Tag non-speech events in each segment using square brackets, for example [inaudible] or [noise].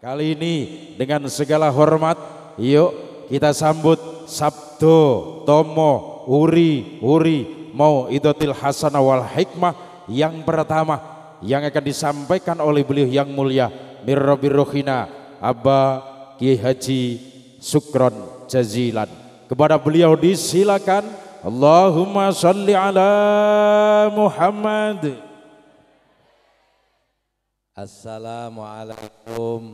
Kali ini dengan segala hormat, yuk kita sambut Sabdo Tomo Uri Uri mau idotil hasanah wal hikmah yang pertama yang akan disampaikan oleh beliau yang mulia Mirrabir Rohina Abba Kiai Haji Sukron Jazilan. Kepada beliau disilakan Allahumma salli ala Muhammad. Assalamualaikum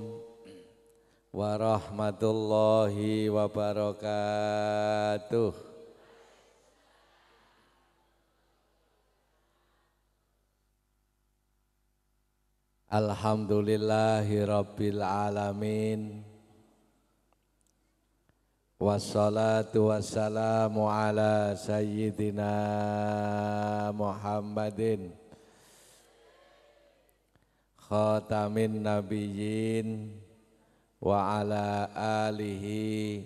warahmatullahi wabarakatuh. Alhamdulillahi rabbil alamin. Wassalatu wassalamu ala sayyidina Muhammadin khatamin nabiyyin wa ala alihi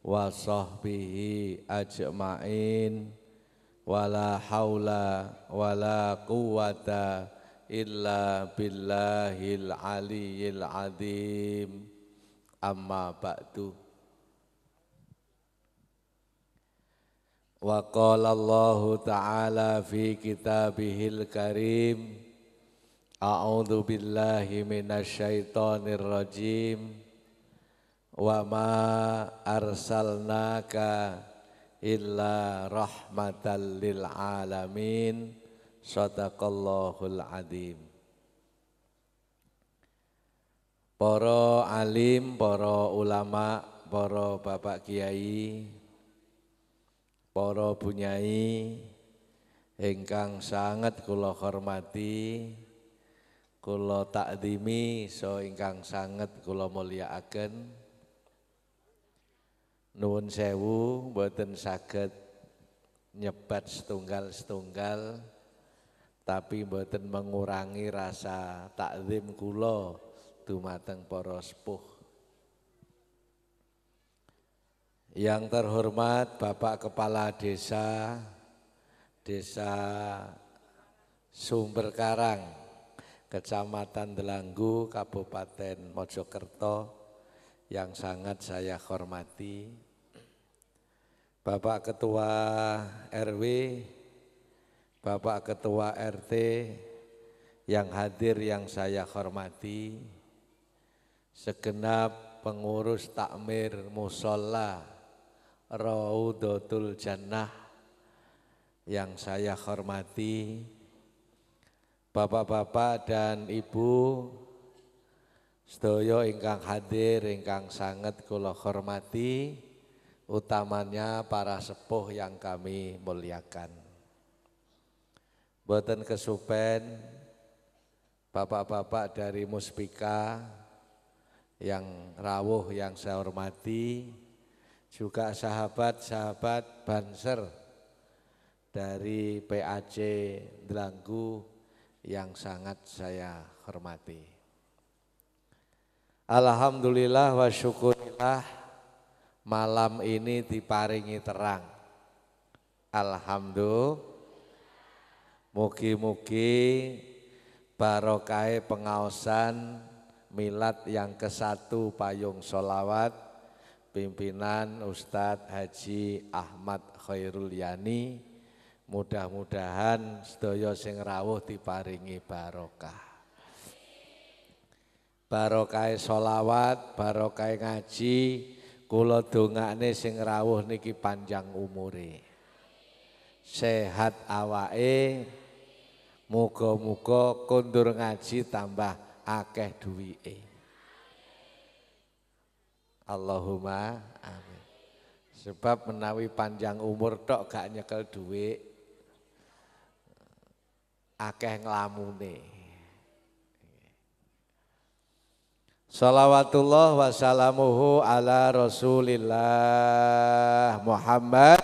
wa sahbihi ajma'in. Wala haula wala quwata illa billahil aliyil azim amma ba'du. Wa qala Allah ta'ala fi kitabihil karim A'udzu billahi minasyaitonir rajim. Wa ma arsalnaka illa rahmatan lil alamin. Sadaqallahul adzim. Para alim, para ulama, para bapak kiai, para bunyai ingkang sangat kula hormati, kula takdimi so ingkang sanget kula mulyakaken. Nuwun sewu mboten saged nyebat setunggal-setunggal tapi mboten mengurangi rasa takdim kula dumateng para sepuh. Yang terhormat Bapak Kepala Desa Desa Sumber Karang Kecamatan Delanggu, Kabupaten Mojokerto yang sangat saya hormati. Bapak Ketua RW, Bapak Ketua RT yang hadir yang saya hormati, segenap pengurus takmir musola Raudatul Jannah yang saya hormati, Bapak-bapak dan Ibu sedaya ingkang hadir ingkang sangat kula hormati utamanya para sepuh yang kami muliakan. Boten kesupen Bapak-bapak dari Muspika yang rawuh yang saya hormati juga sahabat-sahabat Banser dari PAC Delanggu yang sangat saya hormati. Alhamdulillah wa syukurillah malam ini diparingi terang. Alhamdulillah. Mugi-mugi barokai pengaosan milad yang ke satu payung solawat pimpinan Ustadz Haji Ahmad Khairul Yani Mudah-mudahan sedaya sing rawuh diparingi barokah. Barokah solawat, barokah ngaji, kula dongakne sing rawuh niki panjang umure. Sehat awake, muga-muga kondur ngaji tambah akeh duwike. Allahumma amin. Sebab menawi panjang umur tok gak nyekel duit, akeh nglamune. Salawatullah wassalamuhu ala rasulillah Muhammad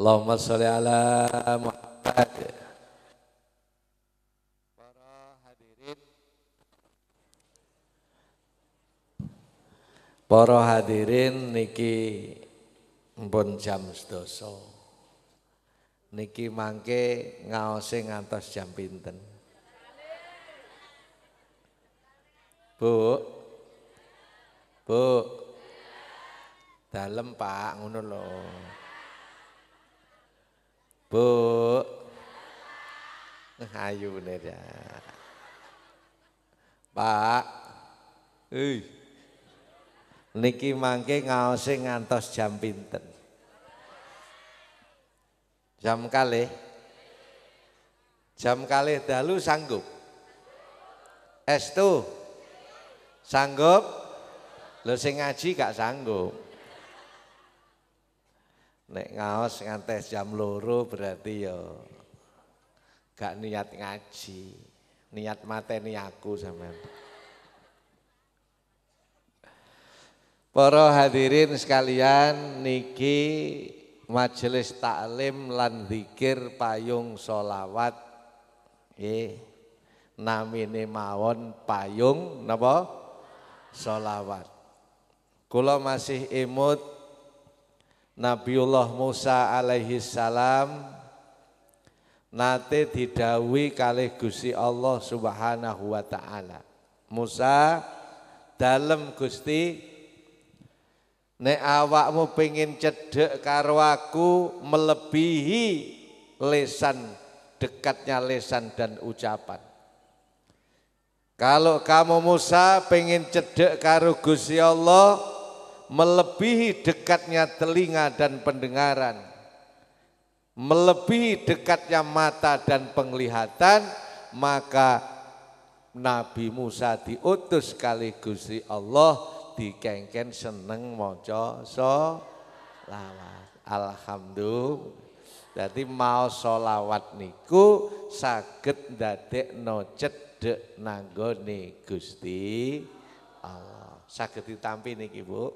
Allahumma sholli ala Muhammad Para hadirin niki mpun jam sedasa. Niki mangke ngaose ngantos jam pinten? Bu. Bu. Dalem Pak ngono lho. Bu. Ayu bener ya. Pak. Hei. Niki mangke ngaose ngantos jam pinten? Jam kali? Jam kali dalu sanggup? Estu? Sanggup? Lho sing ngaji gak sanggup. Nek ngaos ngantes jam loro berarti ya gak niat ngaji. Niat mateni aku sampean. Para hadirin sekalian niki majelis taklim lan zikir payung solawat nggih. Namine mawon payung napa? Solawat kula masih imut Nabiullah Musa alaihi salam nate didawi kalih Gusti Allah Subhanahu wa taala. Musa dalam Gusti Nek awakmu pengen cedek karo aku melebihi lesan dekatnya lesan dan ucapan. Kalau kamu Musa pengen cedek karo Gusti Allah melebihi dekatnya telinga dan pendengaran. Melebihi dekatnya mata dan penglihatan, maka Nabi Musa diutus kali Gusti Allah dikengken seneng maca solawat. Alhamdulillah. Jadi mau solawat niku saged ndadekno cedhek nanggone Gusti Allah. Saged ditampi niki Bu.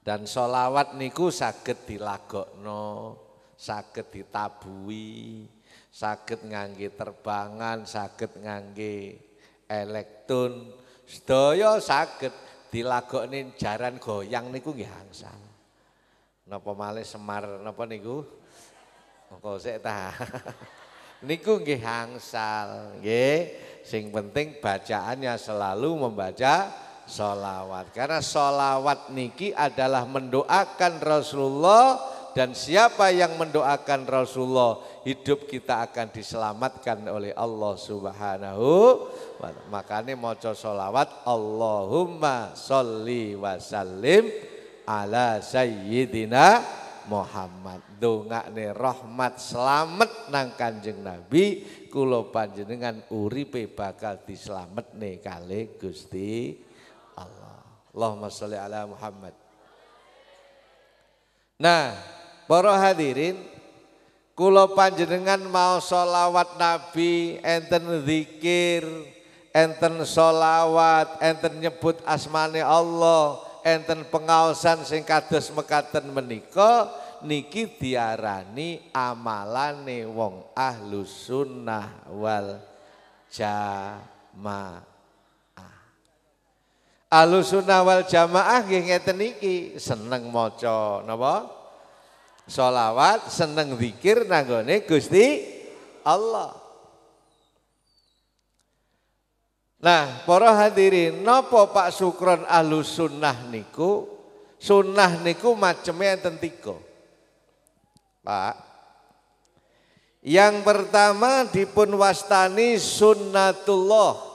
Dan solawat niku saged dilagokno, saged ditabui, saged ngangge terbangan, saged ngangge elektron, sedaya saged dilagokne jaran goyang niku nggih angsal. Napa malih Semar napa niku? Monggo sik ta. [laughs] niku nggih angsal, nggih. Sing penting bacaannya selalu membaca solawat. Karena solawat niki adalah mendoakan Rasulullah dan siapa yang mendoakan Rasulullah hidup kita akan diselamatkan oleh Allah Subhanahu wa taala. Makane maca selawat Allahumma sholli wa sallim ala sayyidina Muhammad. Dongakne rahmat selamat nang Kanjeng Nabi kula panjenengan uripe bakal dislametne kali Gusti Allah. Allahumma sholli ala Muhammad. Nah, Para hadirin, kula panjenengan mau solawat Nabi, enten zikir, enten solawat, enten nyebut asmane Allah, enten pengaosan sing kados mekaten menika niki diarani amalane wong ahlu sunnah wal jamaah. Ahlu sunnah wal jamaah nggih ngeten niki seneng maca napa? Solawat seneng zikir nanggone Gusti Allah. Nah, para hadirin, napa Pak Sukron ahlu sunnah niku? Sunnah niku macamnya enten tiga. Pak. Yang pertama dipun wastani sunnatullah.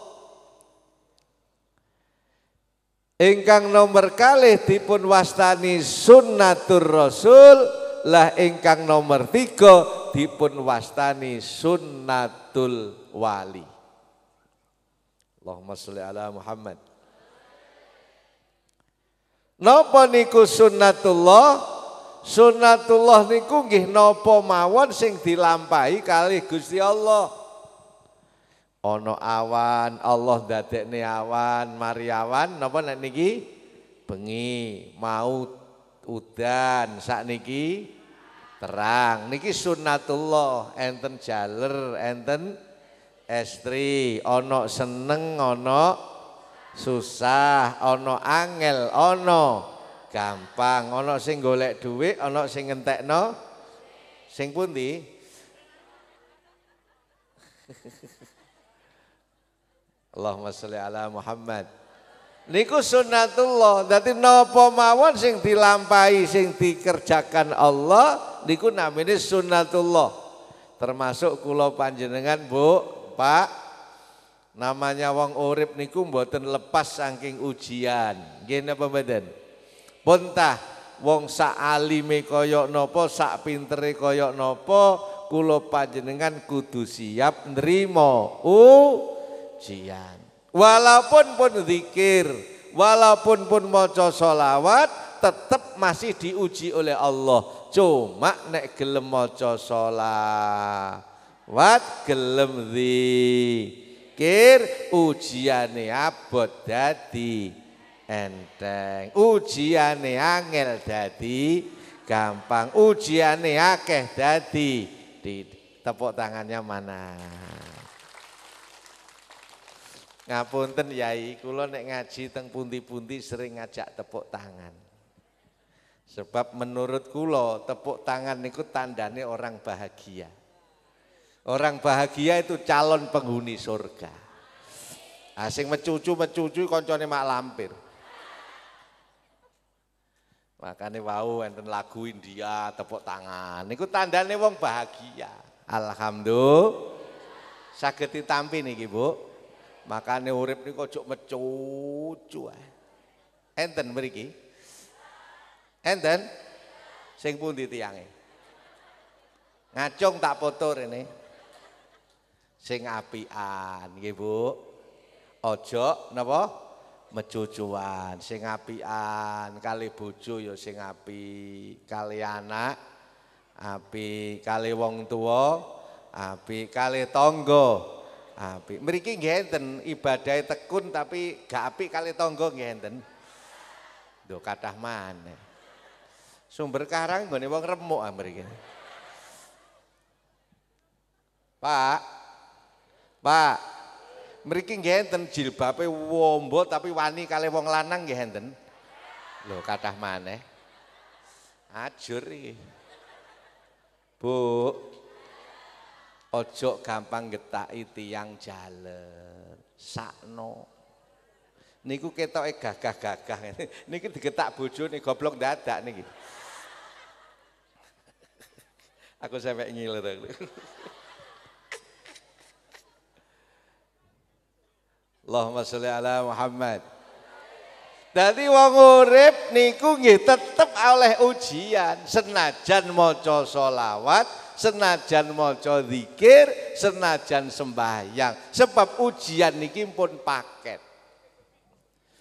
Ingkang nomor kalih dipun wastani sunnatur rasul lah ingkang nomor tiga dipun wastani sunnatul wali. Allahumma sholli ala Muhammad. Napa niku sunnatullah? Sunnatullah niku nggih napa mawon sing dilampahi kali Gusti Allah. Ana awan, Allah dadekne awan, mari awan napa nek niki bengi, mau udan niki terang niki sunnatullah enten jaler enten estri ono seneng ono susah, ono angel, ono gampang, ono sing golek duit, ono sing ngentekno sing pundi? [laughs] Allahumma sholli ala Muhammad. Niku sunnatullah. Dadi napa mawon sing dilampahi, sing dikerjakan Allah niku namine sunnatullah. Termasuk kula panjenengan, Bu, Pak, Namanya wong urip niku mboten lepas saking ujian. Nggih napa mboten? Pontah wong sak alime kaya napa, sak pintere kaya napa, kula panjenengan kudu siap nrimo ujian. Walaupun pun zikir, walaupun pun maca selawat, tetap masih diuji oleh Allah. Cuma nek gelem maca selawat, gelem zikir, ujiane abot dadi enteng. Ujiane angel dadi gampang. Ujiane akeh dadi di tepuk tangannya mana? Ngapunten Yai, kula nek ngaji teng pundi-pundi sering ngajak tepuk tangan. Sebab menurut kula tepuk tangan niku tandane orang bahagia. Orang bahagia itu calon penghuni surga. Asing mecucu-mecucu koncone mak lampir. Makanya wau enten lagu India tepuk tangan. Niku tandane wong bahagia. Alhamdulillah. Saged ditampi niki, Bu. Makane urip niku aja mecucu ae. Enten mriki? Enten? Sing pundi tiyange? Ngacung tak foto rene. Sing apian nggih, Bu. Aja napa? Mecucuan. Sing apian kali bojo ya sing api, kali anak api, kali wong tua api, kali tangga Api. Mriki nggih enten ibadah tekun tapi gak apik kali tangga nggih enten. Lho kathah maneh. Sumber karang nggone wong remuk ah mriki. Pak. Pak. Mriki nggih enten jilbabe wombo tapi wani kali wong lanang nggih enten. Lho kathah maneh. Ajur iki. Bu, Ojo gampang getaki tiang jaler. Sakno. Niku ketoke gagah-gagah. [laughs] Niki digetak bojone goblok dadak niki. [laughs] Aku sampai ngiler. [laughs] Allahumma sholli ala Muhammad. Dadi wong urip niku nggih tetep oleh ujian senajan maca selawat senajan maca zikir, senajan sembahyang. Sebab ujian niki pun paket.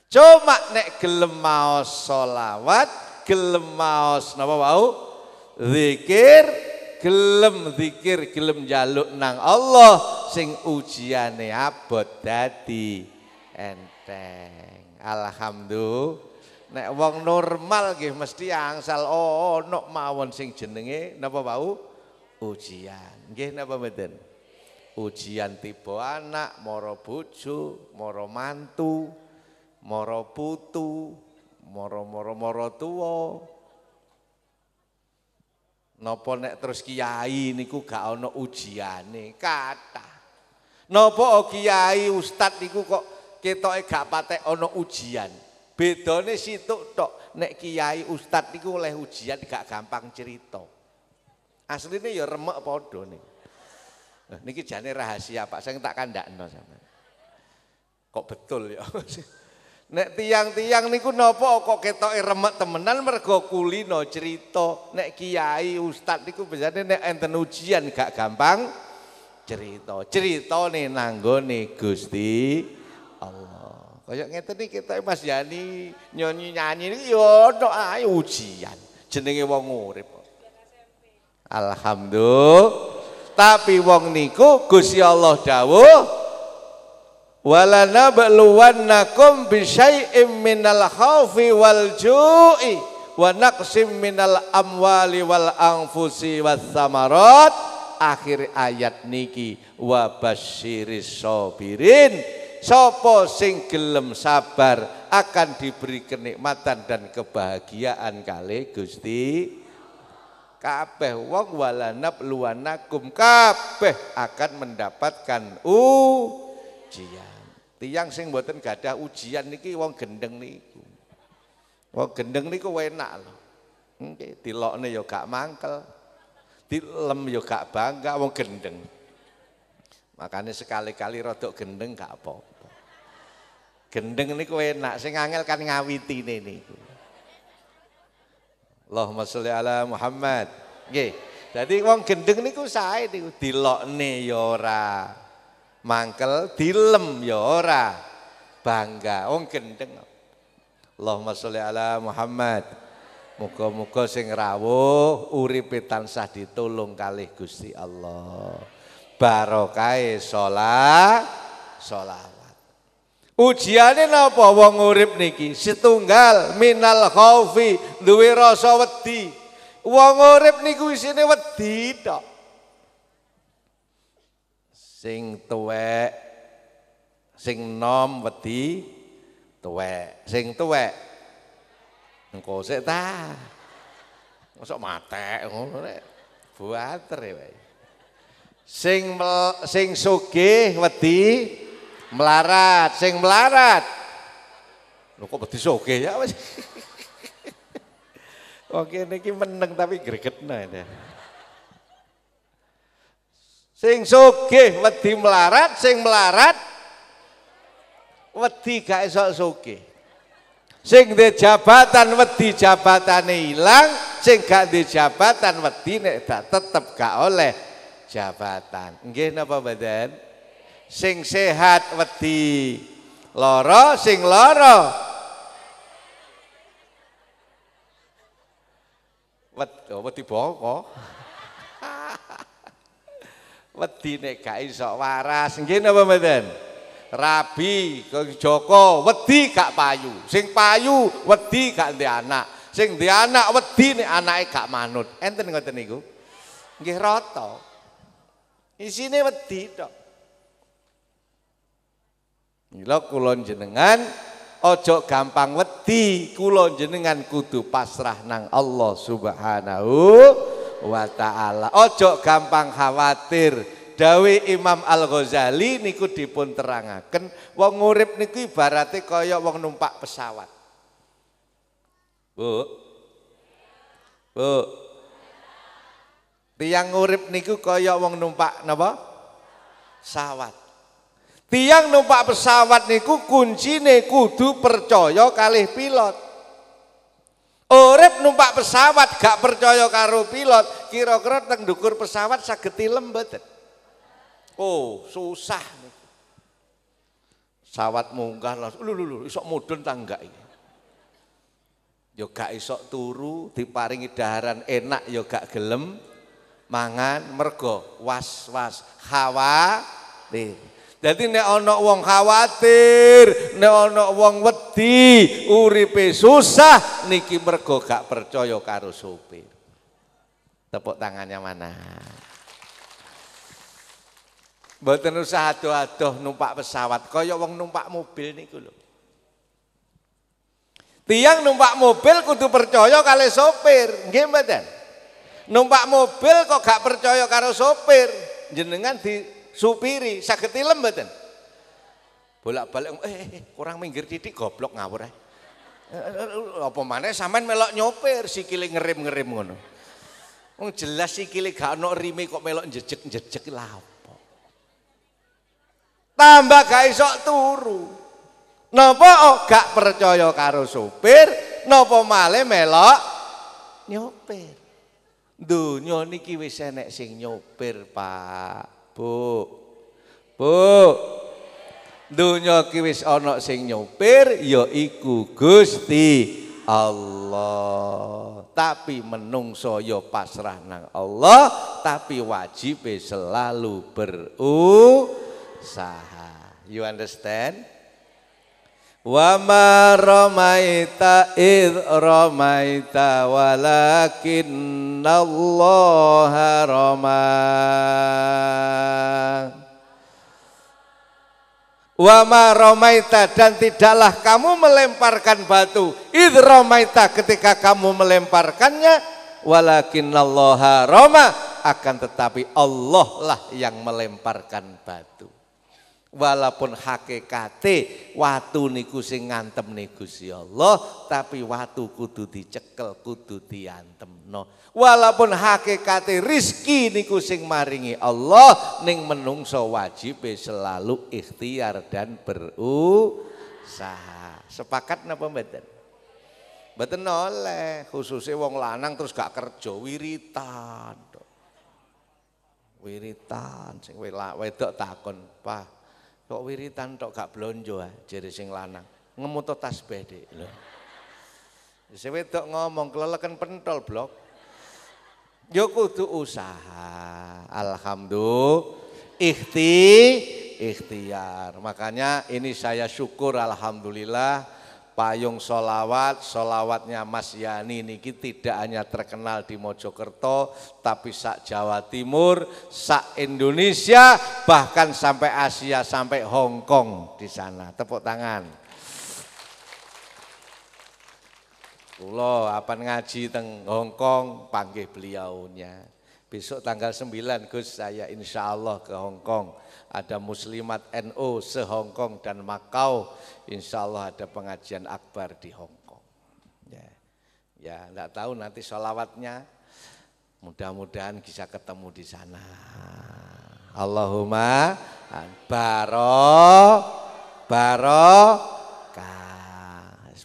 Cuma nek gelem maos selawat, gelem maos napa wau? Zikir, gelem zikir, gelem jaluk nang Allah sing ujiane abot dadi enteng. Alhamdulillah. Nek wong normal nggih mesti angsal ono mawon sing jenenge napa wau? Ujian. Nggih napa mboten? Ujian tiba anak, moro bojo, moro mantu, moro putu, moro-moro moro tuwa. Napa nek terus kiai niku gak ana ujiane, kathah. Napa kiai ustad niku kok ketoke gak patek ana ujian. Bedane situk tok, nek kiai ustad niku oleh ujian gak gampang cerita. Asline ya remek padha nih. Nah, niki jane rahasia Pak, saya tak kandakno sampean. Kok betul ya? [laughs] Nek tiang-tiang niku napa kok ketoke remek temenan mergo kulino cerita. Nek kiai ustad niku biasane nek enten ujian gak gampang cerita. Critane nanggone Gusti Allah. Kayak ngeten iki kita Mas Yani nyanyi-nyanyi niki ya ono ae ujian. Jenenge wong urip. Alhamdulillah. Tapi wong niku Gusti Allah dawuh wala nabluwannakum bi syai'im minal khaufi wal ju'i wa naqsim minal amwali wal anfusi was samarat akhir ayat niki wa basyiris sabirin Sopo sing gelem sabar akan diberi kenikmatan dan kebahagiaan kali Gusti kabeh wong walanab luanakum kabeh akan mendapatkan ujian. Tiang sing mboten gadah ujian niki wong gendeng niku. Wong gendeng niku enak lho. Nggih, dilokne ya gak mangkel. Dilem ya gak bangga wong gendeng. Makanya sekali-kali rodok gendeng gak apa-apa. Gendeng niku enak, sing angel kan ngawitine niku. Allahumma sholli ala Muhammad. Nggih. Dadi wong gendeng niku sae niku dilokne ya ora mangkel, dilem ya ora bangga. Wong gendeng. Allahumma sholli ala Muhammad. Muga-muga sing rawuh uripe tansah ditulung kalih Gusti Allah. Barokahe salat selawat. Ujiane napa wong urip niki? Setunggal minal khaufi, duwe rasa wedi. Wong urip niku isine wedi tok. Sing tuwek, sing nom wedi tuwek, sing tuwek engko sik ta. Mosok matek ngono rek. Buater ya wae. Sing sing sugih wedi melarat, sing melarat. Lho kok wedi sugih ya wis. [laughs] Oke niki meneng tapi gregetna ya. Sing sugih wedi melarat, sing melarat wedi gak iso sugih. Sing di jabatan wedi jabatane ilang, sing gak di jabatan wedi nek tetep gak oleh jabatan. Nggih napa badan? Sing sehat wedi loro, sing loro wedi oh, wedi boko. [laughs] wedi nek gak iso waras. Nggih napa badan? Rabi, Joko, wedi gak payu. Sing payu wedi gak ndek anak. Sing ndek anak wedi nek anake gak manut. Enten ngoten niku? Nggih rata. Isine wedi tok. Mila kula jenengan ojo gampang wedi, kula jenengan kudu pasrah nang Allah Subhanahu wa taala. Ojo gampang khawatir. Dawe Imam Al-Ghazali niku dipun terangaken wong urip niku ibarate kaya wong numpak pesawat. Bu. Bu. Tiang urip niku kaya wong numpak napa? Pesawat. Tiang numpak pesawat niku kuncine kudu percaya kalih pilot. Urip numpak pesawat gak percaya karo pilot, kira-kira teng ndukur pesawat saged mboten? Oh, susah niku. Pesawat munggah langsung lho lho iso mudhun tangga iki. Yo gak iso turu, diparingi daharan enak yo gak gelem, mangan mergo was-was khawatir. Jadi nek ana wong khawatir, nek ana wong wedi, uripe susah niki mergo gak percaya karo sopir. Tepuk tangannya mana? Mboten usah adoh-adoh numpak pesawat, kaya wong numpak mobil niku lho. Tiang numpak mobil kudu percaya kali sopir, nggih mboten? numpak mobil kok gak percaya karo sopir jenengan di supiri sakit ilem mboten? Bolak-balik eh, eh, eh kurang minggir titik goblok ngawur eh. apa mana sampean melok nyopir sikile ngerem-ngerem ngono. Wong jelas sikile gak ono rime kok melok jejek-jejek lha apa? Tambah gak iso turu. Napa oh, gak percaya karo sopir napa male melok nyopir? Dunia niki wis enek sing nyopir, Pak. Bu. Bu. Dunia iki wis ana sing nyopir yaiku Gusti Allah. Tapi menungso ya pasrah nang Allah, tapi wajib selalu berusaha. You understand? Wa ma ramaita id ramaita walakin Allah rama Wama romaita dan tidaklah kamu melemparkan batu. Id romaita ketika kamu melemparkannya. Walakin Allah roma akan tetapi Allah lah yang melemparkan batu. Walaupun hakikate watu niku sing ngantem niku si Allah, tapi watu kudu dicekel, kudu diantemno. Walaupun hakikate rizki niku sing maringi Allah, ning menungso wajib selalu ikhtiar dan berusaha. Sepakat napa mboten? Mboten oleh, khususnya wong lanang terus gak kerja wiritan. Wiritan sing wedok takon, "Pak, Kok wiritan tok gak blonjo ah, jere sing lanang. Ngemuto tasbih dik lho. Sing wedok ngomong keleleken pentol blok. Yo kudu usaha. Alhamdulillah. Ikhti, ikhtiar. Makanya ini saya syukur alhamdulillah payung solawat, solawatnya Mas Yani niki tidak hanya terkenal di Mojokerto, tapi sak Jawa Timur, sak Indonesia, bahkan sampai Asia, sampai Hong Kong di sana. Tepuk tangan. Kulo apa ngaji teng Hong Kong, panggil beliaunya. Besok tanggal 9 Gus saya insya Allah ke Hong Kong ada muslimat NU se Hong Kong dan Makau, insya Allah ada pengajian akbar di Hong Kong. Ya, ya enggak tahu nanti sholawatnya, mudah-mudahan bisa ketemu di sana. Allahumma baro barokah.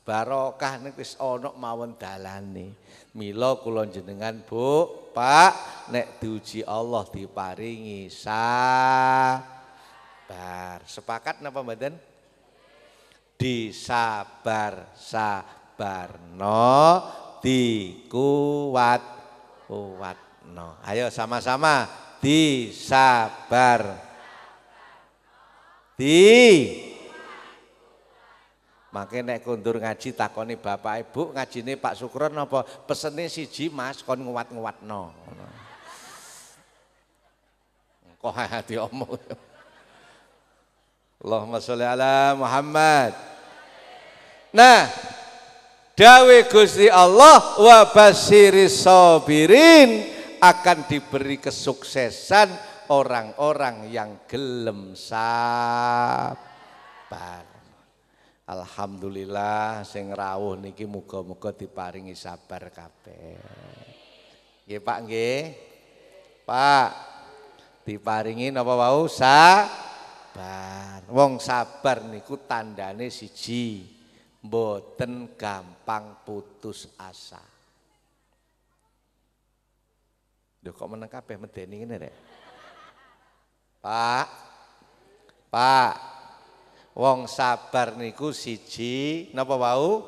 Barokah niku wis ana mawon dalane. Mila kula jenengan Bu, Pak, nek diuji Allah diparingi sa sabar. Sepakat napa mboten? Disabar sabarno dikuat kuatno. Ayo sama-sama disabar. Di Makanya nek kundur ngaji takoni bapak ibu ngajine Pak Sukron apa pesene siji Mas kon nguat-nguatno. Kok hati omong. Allahumma sholli ala Muhammad. Nah, dawe Gusti Allah wa basiris sabirin akan diberi kesuksesan orang-orang yang gelem sabar. Alhamdulillah sing rawuh niki muga-muga diparingi sabar kabeh. Nggih Pak nggih. Pak diparingi napa wau sabar. Wong sabar niku tandane siji, mboten gampang putus asa. Lho kok meneng kabeh medeni ngene rek. Pak. Pak. Wong sabar niku siji, napa wau?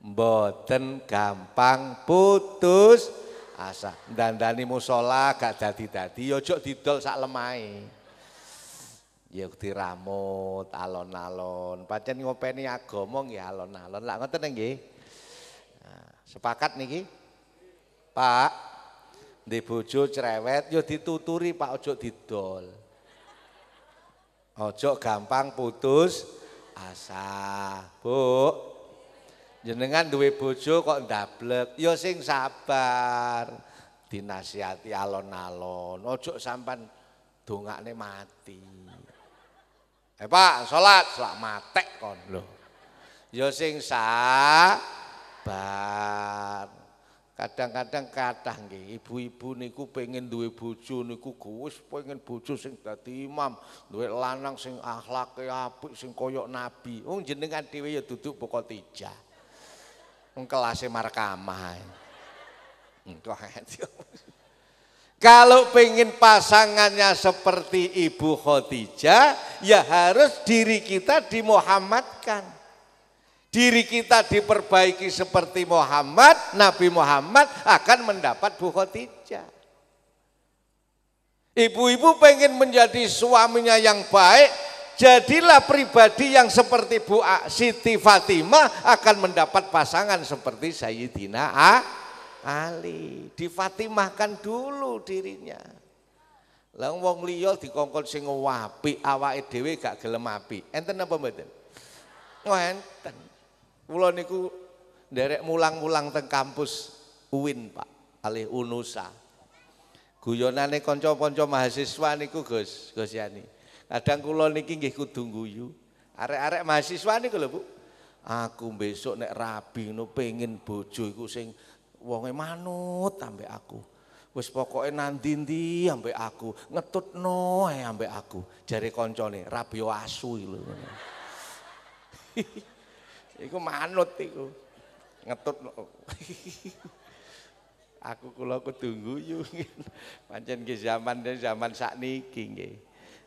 Mboten gampang putus asa. Dandani musala gak dadi-dadi, ya ojo didol sak lemahe. Ya diramut alon-alon. Pancen ngopeni agama nggih alon-alon. Lak ngoten nggih? Nah, sepakat niki? Pak di bojo cerewet ya dituturi Pak ojo didol ojo gampang putus asa Bu. Jenengan duwe bojo kok ndablek? Ya sing sabar. Dinasihati alon-alon. Ojo sampan dongakne mati. Eh Pak, salat, salat matek kon. Lho. Ya sing sabar. Kadang-kadang kathah nggih ibu-ibu niku pengen duwe bojo niku wis pengen bojo sing dadi imam, duwe lanang sing akhlake apik sing kaya nabi. Wong jenengan dhewe ya duduk pokok tija. Wong kelase markamah. Engko Kalau pengen pasangannya seperti Ibu Khadijah, ya harus diri kita dimuhammadkan. Diri kita diperbaiki seperti Muhammad, Nabi Muhammad akan mendapat Bu. Ibu-ibu pengen menjadi suaminya yang baik, jadilah pribadi yang seperti Bu Siti Fatimah akan mendapat pasangan seperti Sayyidina A. Ali, difatimahkan dulu dirinya. Lah wong liya dikongkon sing apik, awake dhewe gak gelem apik. Enten apa mboten? Enten. Kula niku nderek mulang-mulang teng kampus UIN, Pak, alih Unusa. Guyonane kanca-kanca mahasiswa niku Gus, Gus Yani. Kadang kula niki nggih kudu guyu. Arek-arek mahasiswa niku lho, Bu. Aku besok nek rabi no pengen bojo iku sing wonge manut ambek aku. Wis pokoke nandi-ndi ambek aku, ngetutno ae ambek aku. Jare kancane, rabi asu lho. [laughs] iku manut iku. Ngetut [laughs] Aku kula kudu guyu. [laughs] Pancen nggih zaman zaman sakniki nggih.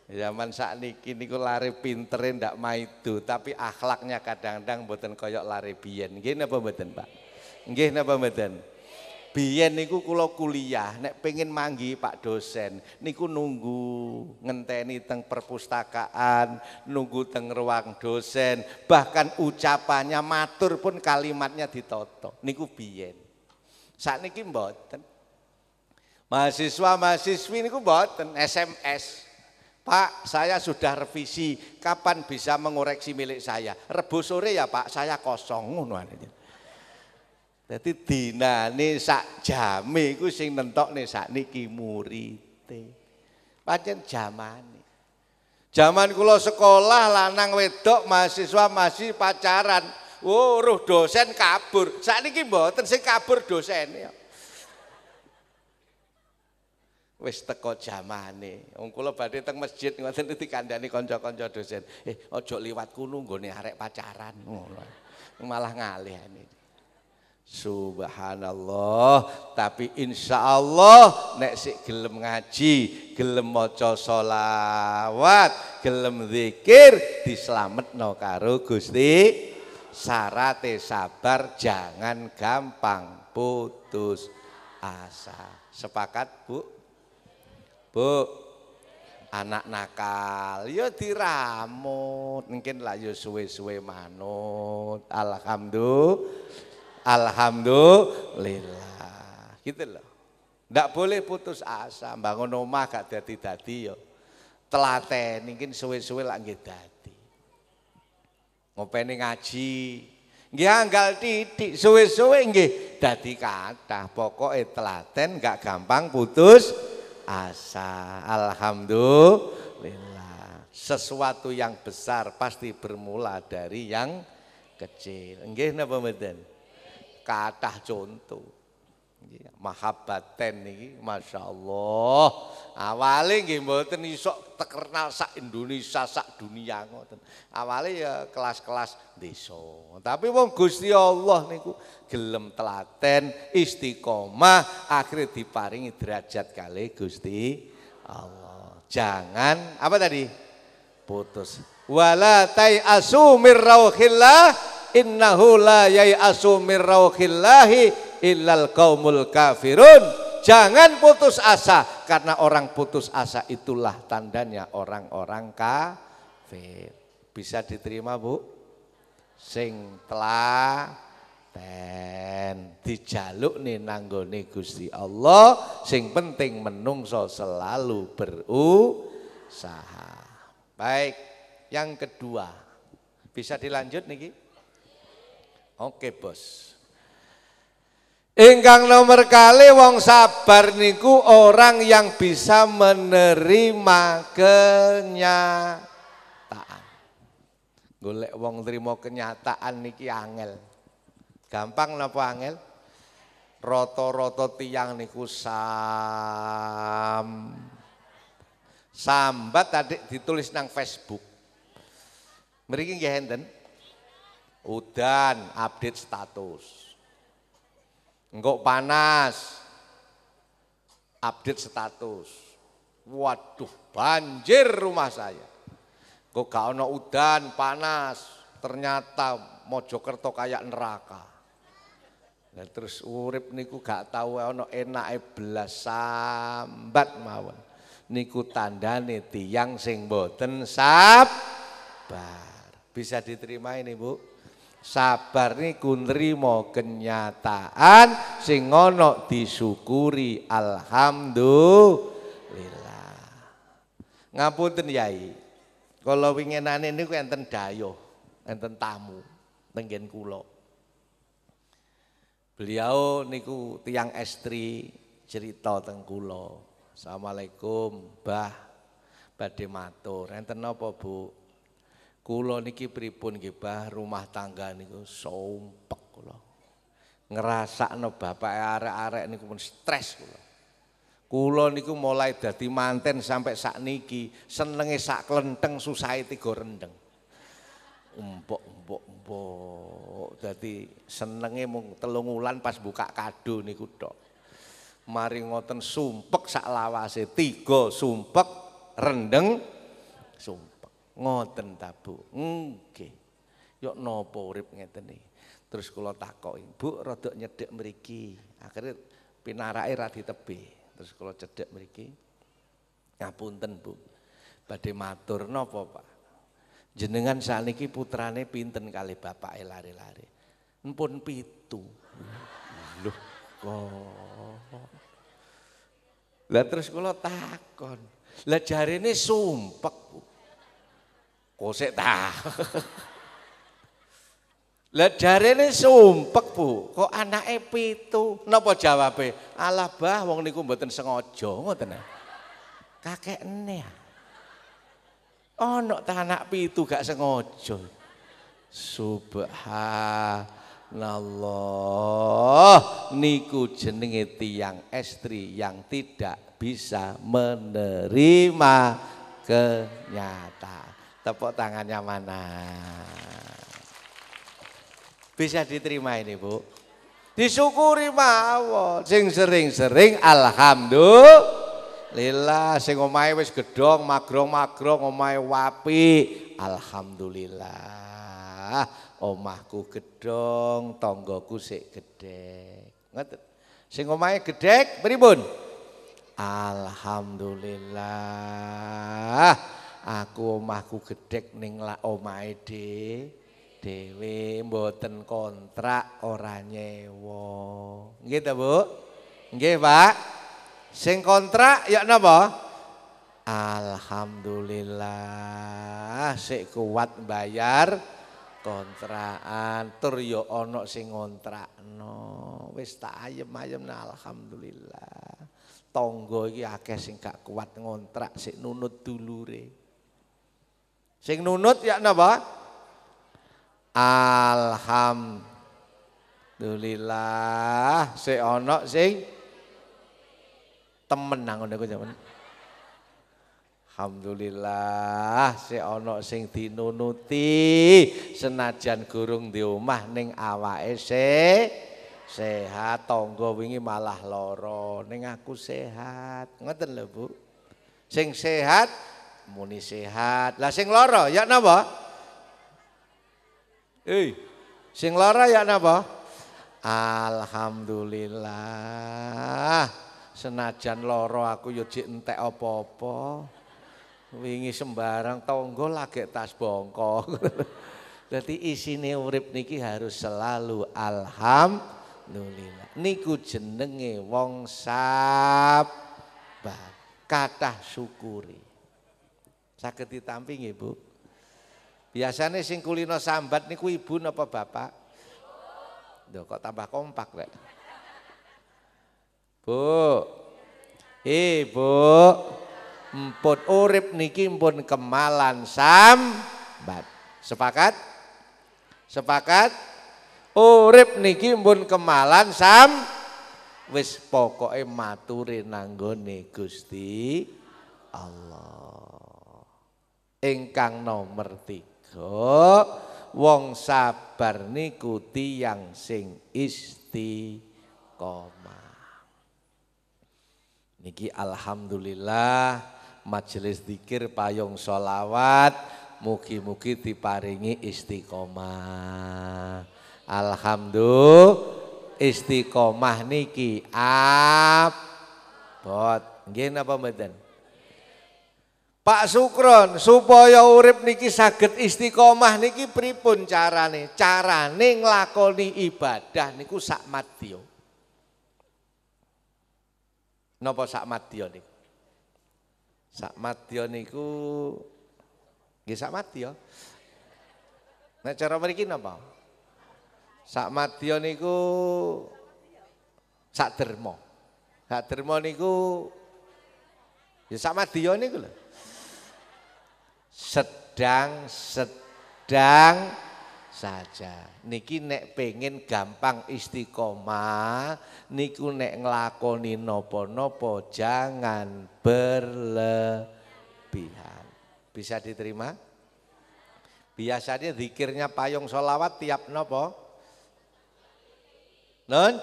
Zaman sakniki niku lari pintere ndak maidu, tapi akhlaknya kadang-kadang mboten kaya lari biyen. Nggih napa mboten, Pak? Nggih napa mboten? Biyen niku kula kuliah, nek pengen manggi Pak dosen, niku nunggu ngenteni teng perpustakaan, nunggu teng ruang dosen, bahkan ucapannya matur pun kalimatnya ditoto. Niku biyen. Sakniki mboten. Mahasiswa mahasiswi niku mboten SMS. Pak, saya sudah revisi, kapan bisa mengoreksi milik saya? Rebu sore ya Pak, saya kosong ngono Dadi dinane sak jame iku sing nentokne sakniki murite. Pancen jamane. Zaman kula sekolah lanang wedok mahasiswa masih pacaran. Oh, roh dosen kabur. Sakniki mboten sing kabur dosen ya. Wis teko jamane. Wong kula badhe teng masjid ngoten dikandani kanca-kanca dosen. Eh, aja liwat kuno nggone arek pacaran ngono. Malah ngalih. Subhanallah, tapi insya Allah nek sik gelem ngaji, gelem maca solawat, gelem zikir, no karo Gusti. Sarate sabar, jangan gampang putus asa. Sepakat, Bu? Bu, anak nakal ya diramut mungkin lah ya suwe-suwe manut alhamdulillah Alhamdulillah. Gitu loh. Ndak boleh putus asa, bangun omah gak dadi-dadi yo. Telaten mungkin suwe-suwe lak nggih dadi. Ngopeni ngaji, nggih anggal titik, suwe-suwe nggih dadi kathah. Pokoke telaten gak gampang putus asa. Alhamdulillah. Sesuatu yang besar pasti bermula dari yang kecil. Nggih napa mboten? Kathah contoh. Mahabbaten niki masyaallah. Awale nggih mboten iso terkenal sak Indonesia, sak dunia ngoten. Awale ya kelas-kelas desa. Tapi wong Gusti Allah niku gelem telaten, istiqomah, akhirnya diparingi derajat kali Gusti Allah. Jangan apa tadi? Putus. Wala tai asu mir innahu la yai'asu mir rauhillahi illal qaumul kafirun. Jangan putus asa karena orang putus asa itulah tandanya orang-orang kafir. Bisa diterima, Bu? Sing telah ten dijaluk nih nanggone Gusti Allah sing penting menungso selalu berusaha. Baik, yang kedua. Bisa dilanjut niki? Oke bos. Ingkang nomor kali wong sabar niku orang yang bisa menerima kenyataan. Golek wong terima kenyataan niki angel. Gampang napa angel? Roto-roto tiang niku sam sambat tadi ditulis nang Facebook. Mriki nggih enten? Udan update status. Enggak panas. Update status. Waduh, banjir rumah saya. Kok gak ono udan, panas. Ternyata Mojokerto kayak neraka. Nah, terus urip niku gak tahu ono enake belas sambat mawon. Niku tandane tiang sing boten sabar. Bisa diterima ini, Bu? Sabar niku nrimo kenyataan sing ana disyukuri alhamdulillah. Ngapunten Yai. Kula winginane niku enten dayo, enten tamu tenggen kula. Beliau niku tiang estri cerita teng kula. Assalamualaikum, Mbah. Badhe matur. Enten napa, Bu? Kula niki pripun nggih? Rumah tangga niku sumpek kula. Ngrasakno bapak arek-arek niku pun stres kula. Kula niku mulai dadi manten sampai sak niki senenge sak klenteng susahe tiga rendeng. Empok empok empok. Dadi senenge mung telung wulan pas buka kado niku tok. Mari ngoten sumpek sak lawase tiga sumpek rendeng sumpek. Ngoten ta Bu. Nggih. Yok napa urip ngeten iki. Terus kula takoki, "Bu, rada nyedhek mriki." Akhire pinarake ra ditebih. Terus kalau cedek mriki ngapunten Bu. Badhe matur napa Pak? Jenengan sakniki putrane pinten kali bapak lari-lari. Empun pitu. Loh kok. Lah terus kula takon. Lah jarene sumpek Bu. Kosek ta. Lah jarene sumpek, Bu. Kok anake pitu? Napa jawabe? Alah, Bah, wong niku mboten sengaja ngoten. Kakekne. Ono ta anak pitu gak sengaja. Subhanallah. Niku jenenge tiang estri yang tidak bisa menerima kenyataan. Tepuk tangannya mana? Bisa diterima ini Bu. Disyukuri mawon. Sing sering-sering alhamdulillah. Sing omahe wis gedhong, magrong-magrong, omahe wapi. Alhamdulillah. Omahku gedhong, tanggaku sik gedhek. Ngoten. Sing omahe gedhek pripun? Alhamdulillah. Aku omahku gedhek ning omahe dhewe dhewe mboten kontrak ora nyewa. Nggih ta, Bu? Nggih, Pak. Sing kontrak ya napa? Alhamdulillah sik kuat bayar kontrakan tur ya ana sing ngontrakno. Wis tak ayem-ayem alhamdulillah. Tangga iki akeh sing gak kuat ngontrak sik nunut dulure. Sing nunut ya napa? Alhamdulillah. Si ono sing temen nang ngono zaman. Alhamdulillah. Si ono sing dinunuti. Senajan gurung di omah ning awake se sehat. Tangga wingi malah lara. Ning aku sehat. Ngoten lho Bu. Sing sehat muni sehat lah sing lara ya napa Eh, sing lara ya napa? Alhamdulillah. Senajan loro aku yo jek entek apa-apa. Wingi sembarang tonggo lagi tas bongkok. [laughs] Berarti isine urip niki harus selalu alhamdulillah. Niku jenenge wong sabar. Kathah syukuri. Saged ditampi nggih, Bu? Biasanya sing kulino sambat niku ibu napa bapak? Duh, kok tambah kompak rek. Bu. Ibu. Empun urip niki mpun kemalan sambat. Sepakat? Sepakat? Urip niki mpun kemalan sam wis pokoke maturi nanggone Gusti Allah. Ingkang nomor tiga wong sabar niku tiyang sing istiqomah. Niki alhamdulillah majelis zikir payung solawat mugi-mugi diparingi istiqomah. Alhamdulillah istiqomah niki abot. Nggih napa mboten? Pak Sukron supaya urip niki saged istiqomah niki pripun carane? Carane nglakoni ibadah niku sak madya. Napa sak madya niku? Sak madya niku nggih sak madya. Nek cara mriki napa? Sak madya niku sak derma. Sak derma niku ya sak madya niku lho. Sedang sedang saja. Niki nek pengen gampang istiqomah, niku nek nglakoni nopo-nopo jangan berlebihan. Bisa diterima? Biasanya zikirnya payung solawat tiap nopo? Non?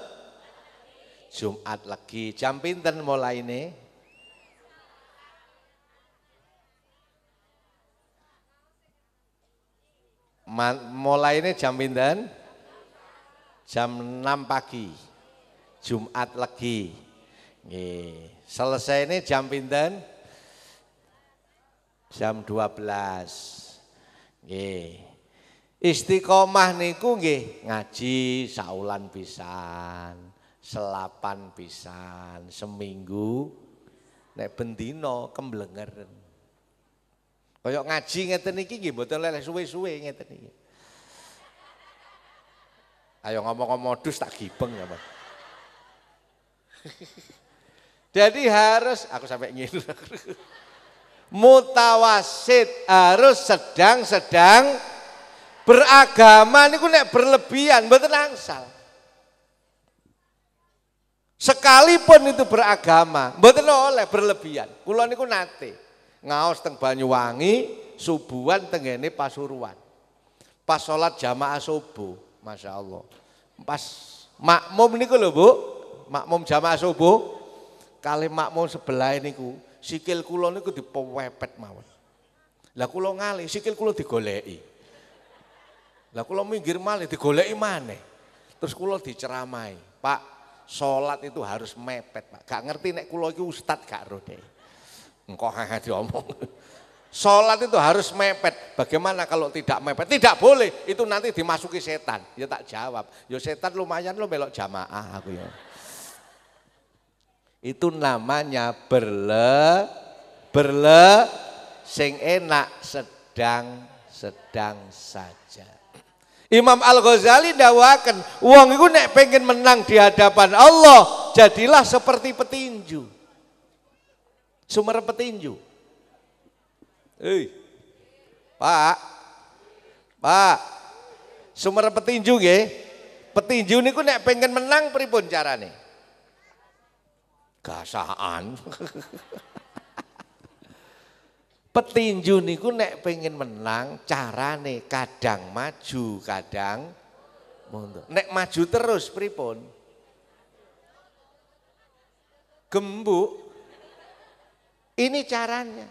Jumat lagi. Jam pinten mulai ini? Mulai ini jam pinten? Jam 6 pagi. Jumat lagi. Nggih. Selesai ini jam pinten? Jam 12. Nggih. Istiqomah niku nggih ngaji saulan pisan, selapan pisan, seminggu nek bendino kemblengeren. Kayak ngaji ngeten iki nggih mboten leleh suwe-suwe ngeten iki. Ayo ngomong-ngomong modus tak gibeng ya, Pak. [laughs] Jadi harus aku sampai ingin [laughs] mutawasid harus sedang-sedang beragama niku nek berlebihan mboten angsal. Sekalipun itu beragama, mboten oleh berlebihan. Kula niku nate ngaos teng Banyuwangi, subuhan tenggene Pasuruan. Pas sholat jamaah subuh, Masya Allah. Pas makmum niku lho Bu, makmum jamaah subuh, kali makmum sebelah niku, sikil kula niku dipewepet mawon. Lah kula ngalih, sikil kula digoleki. Lah kula minggir malih digoleki maneh. Terus kula diceramai, Pak, sholat itu harus mepet, Pak. Gak ngerti nek kula iki ustad gak rode. Engkau hanya diomong. [laughs] Sholat itu harus mepet. Bagaimana kalau tidak mepet? Tidak boleh. Itu nanti dimasuki setan. Ya tak jawab. Ya setan lumayan lo belok jamaah aku ya. Itu namanya berle, berle, sing enak sedang sedang saja. Imam Al Ghazali dawakan, uang itu nek pengen menang di hadapan Allah, jadilah seperti petinju. Sumber petinju. Hei. Pak. Pak. Sumber petinju nggih. Petinju niku nek pengen menang pripun carane? Gasaan. [laughs] petinju niku nek pengen menang carane kadang maju, kadang mundur. Nek maju terus pripun? Gembuk ini caranya.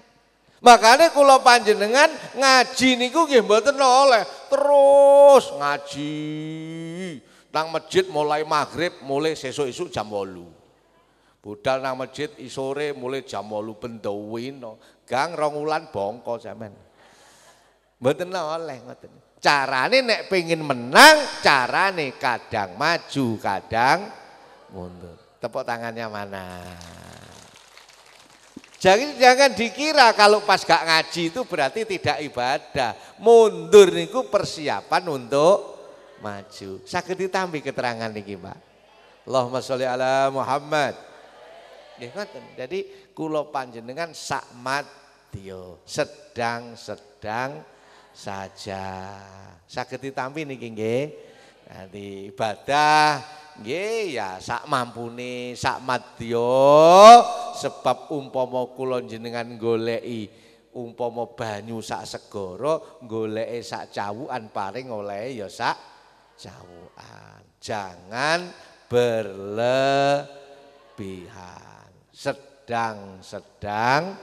Makanya kalau panjenengan ngaji niku nggih mboten oleh terus ngaji. Nang masjid mulai maghrib mulai sesuk-esuk jam 8. Budal nang masjid isore mulai jam 8 bendowino. Gang rong wulan bongko sampean. Mboten oleh ngoten. Carane nek pengen menang, carane kadang maju, kadang mundur. Tepuk tangannya mana? Jadi jangan dikira kalau pas gak ngaji itu berarti tidak ibadah. Mundur niku persiapan untuk maju. Sakit ditambi keterangan niki, Pak. Allahumma sholli ala Muhammad. Jadi kula panjenengan sak madya, sedang-sedang saja. Sakit ditambi niki nggih. Nanti ibadah Nggih ya sak mampune, sak madya sebab umpama kula jenengan goleki umpama banyu sak segara, goleke sak cawukan paring oleh ya sak cawukan. Jangan berlebihan. Sedang-sedang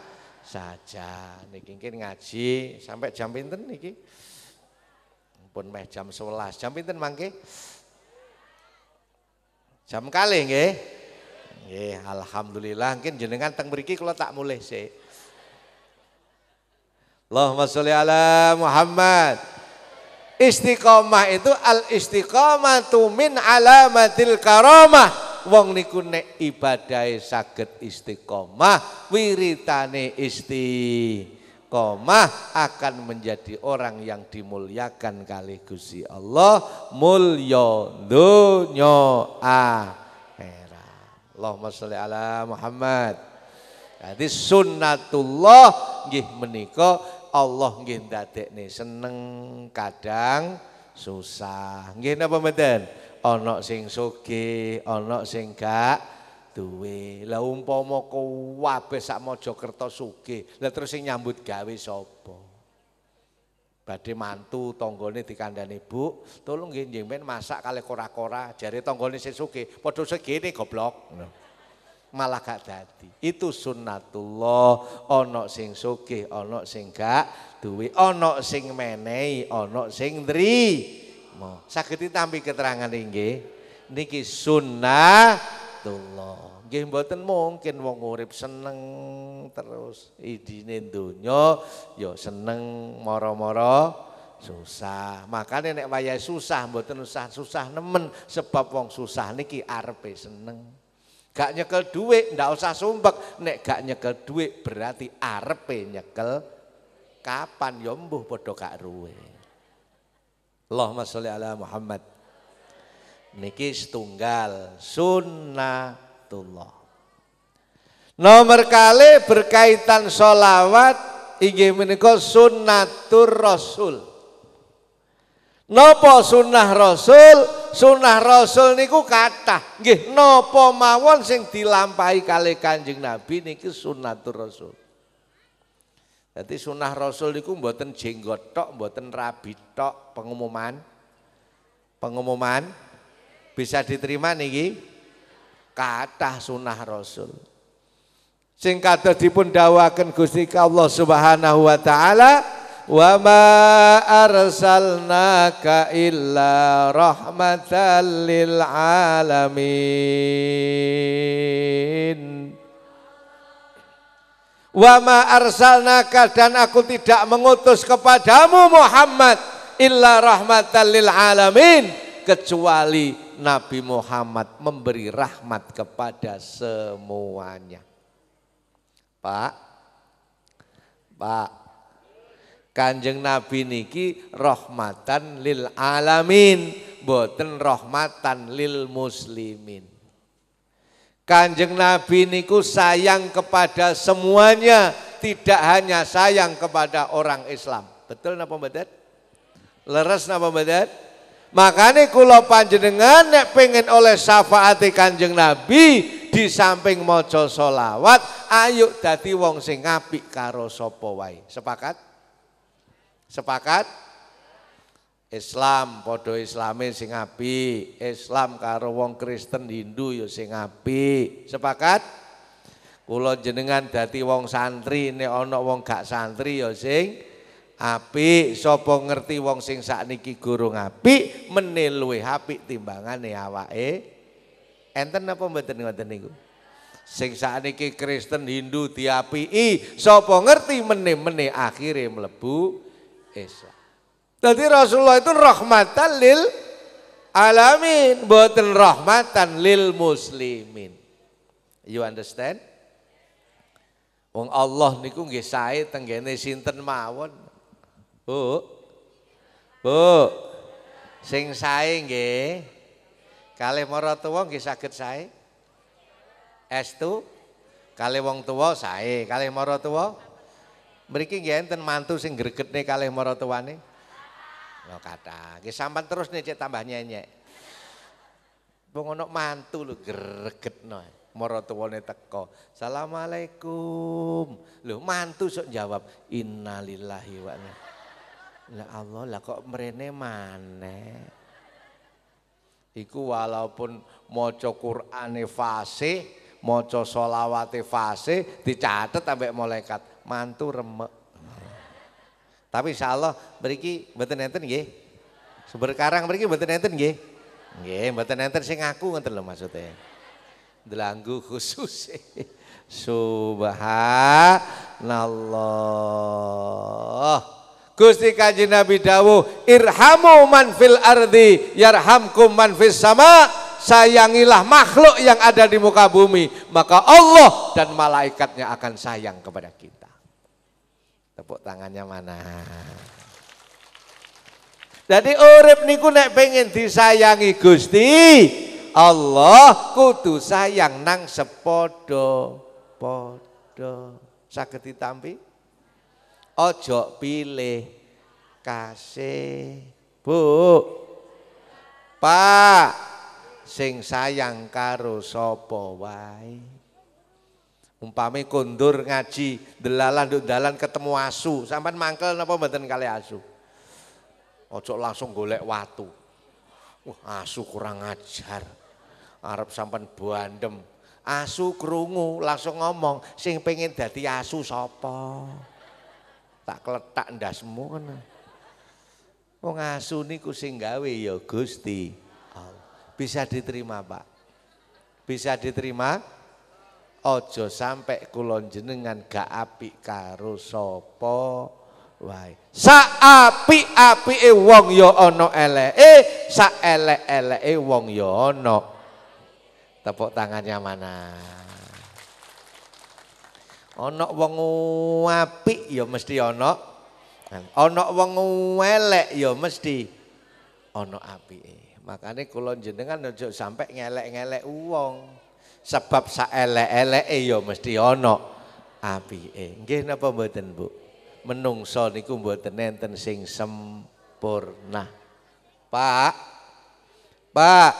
saja. Niki ngaji sampai jam pinten niki? Pun meh jam 11. Jam pinten mangke? Jam kali nggih. Nggih, alhamdulillah mungkin jenengan teng mriki kula tak mulih sik. Allahumma sholli ala Muhammad. Istiqomah itu al istiqomatu min alamatil karamah wong niku nek ibadahe saged istiqomah wiritane istiqomah akan menjadi orang yang dimuliakan kali Gusti Allah mulya donya akhirat. Allahumma sholli ala Muhammad. Jadi sunnatullah nggih menika Allah nggih ndadekne seneng kadang susah. Nggih napa mboten? Ana sing sugih, ana sing gak duwe. Lah umpama kabeh sak Mojokerto sugih, lah terus sing nyambut gawe sapa? Badhe mantu tanggane dikandani, "Bu, tolong nggih njenengan masak kali kora-kora." Jare tanggane sing sugih, "Padha segene goblok." Malah gak dadi. Itu sunnatullah, ana sing sugih, ana sing gak duwe, ana sing menehi, ana sing ndri. Saged ditampi keterangan nggih. Niki sunnatullah. Nggih mboten mungkin wong urip seneng terus idine donya ya seneng moro-moro susah. Makanya nek wayahe susah mboten usah susah nemen sebab wong susah niki arepe seneng. Gak nyekel duit, ndak usah sumpek. Nek gak nyekel duit berarti arepe nyekel kapan ya mbuh padha gak ruwe. Allahumma sholli ala Muhammad. Niki setunggal sunnatullah. Nomor kali berkaitan sholawat inggih menika sunnatur rasul. Nopo sunnah rasul? Sunnah rasul niku. Nggih napa mawon sing dilampahi kali Kanjeng Nabi niki sunnatur rasul. Jadi sunnah Rasul itu mboten jenggot tok, mboten rabi tok pengumuman. Pengumuman bisa diterima niki kata sunnah Rasul. Sing kados dipun dawuhaken Gusti Allah Subhanahu wa taala wa ma arsalnaka illa rahmatan lil alamin. Wa ma arsalnaka dan aku tidak mengutus kepadamu Muhammad illa rahmatan lil alamin kecuali Nabi Muhammad memberi rahmat kepada semuanya. Pak, Pak, Kanjeng Nabi niki rahmatan lil alamin, boten rahmatan lil muslimin. Kanjeng Nabi niku sayang kepada semuanya, tidak hanya sayang kepada orang Islam. Betul napa mboten? Leres napa mboten? Makanya kula panjenengan nek pengen oleh syafaat Kanjeng Nabi di samping maca solawat, ayo dadi wong sing apik karo sapa wae. Sepakat? Sepakat? Islam padha islame sing apik, Islam karo wong Kristen Hindu ya sing apik. Sepakat? Kula jenengan dadi wong santri nek ana wong gak santri ya sing apik. Sapa ngerti wong sing sakniki gurung apik meneh luwih apik timbangane awake. Enten apa mboten ngoten niku? Sing sakniki Kristen Hindu diapiki, sapa ngerti meneh-meneh akhire mlebu Islam. Jadi Rasulullah itu rahmatan lil alamin, buatan rahmatan lil muslimin. You understand? Wong Allah niku nggih sae tenggene sinten mawon. Bu. Bu. Sing sae nggih. Kalih maratuwa nggih saged sae. Estu kalih wong tuwa sae, kalih maratuwa mriki nggih enten mantu sing gregetne kalih maratuwane. Lo kata, ki sampan terus nih cek tambah nyenyek. Wong ono mantu lho gregetno. Maratuwane teko. Assalamualaikum. Lho mantu sok jawab innalillahi wa inna Lah Allah lah kok mrene maneh. Iku walaupun maca Qur'ane fasih, maca selawate fasih dicatet ambek malaikat, mantu remek. Tapi insya Allah mboten enten nggih. Sumber karang beriki mboten enten nggih. Nggih, mboten enten sing ngaku ngoten lho maksudnya. Delanggu khusus. [laughs] Subhanallah. Gusti Kanjeng Nabi dawuh, "Irhamu man fil ardi yarhamkum man fis sama." sayangilah makhluk yang ada di muka bumi, maka Allah dan malaikatnya akan sayang kepada kita. Tepuk tangannya mana? Jadi urip niku nek pengen disayangi Gusti Allah kudu sayang nang sepodo podo. Saged ditampi? Ojo pilih kasih. Bu. Pak, sing sayang karo sapa wae. Umpame kondur ngaji, delalan nduk dalan ketemu asu, sampean mangkel napa mboten kali asu? Ojo langsung golek watu. Wah, asu kurang ajar. Arab sampan buandem. Asu krungu langsung ngomong, sing pengen dadi asu sapa? Tak kletak ndasmu kan. Wong asu niku sing gawe ya Gusti Bisa diterima, Pak. Bisa diterima? Ojo sampai kulon jenengan gak apik karo sapa wae. Sa apik-apike wong ya ana eleke, sa elek-eleke wong ya ana. Tepuk tangannya mana? Ana wong apik ya mesti ana. Ana wong elek ya mesti ana apike. Makane kula jenengan aja sampai ngelek-ngelek wong. Sebab sa elek-eleke ya mesti ana apike. Nggih napa mboten, Bu? menungso niku mboten enten sing sempurna. Pak, Pak,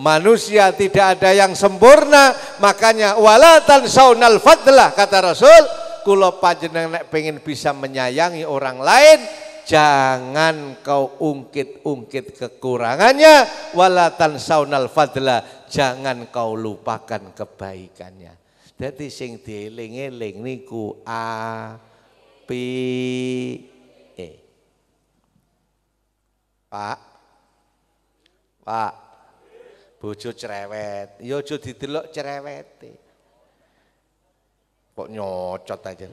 manusia tidak ada yang sempurna, makanya walatan saunal fadlah kata Rasul, kula panjenengan nek pengen bisa menyayangi orang lain, jangan kau ungkit-ungkit kekurangannya, walatan saunal fadlah, jangan kau lupakan kebaikannya. Jadi sing dieling-eling niku a Pi E. Pak. Pak. Bojo cerewet. Ya aja didelok cerewete. Kok nyocot aja.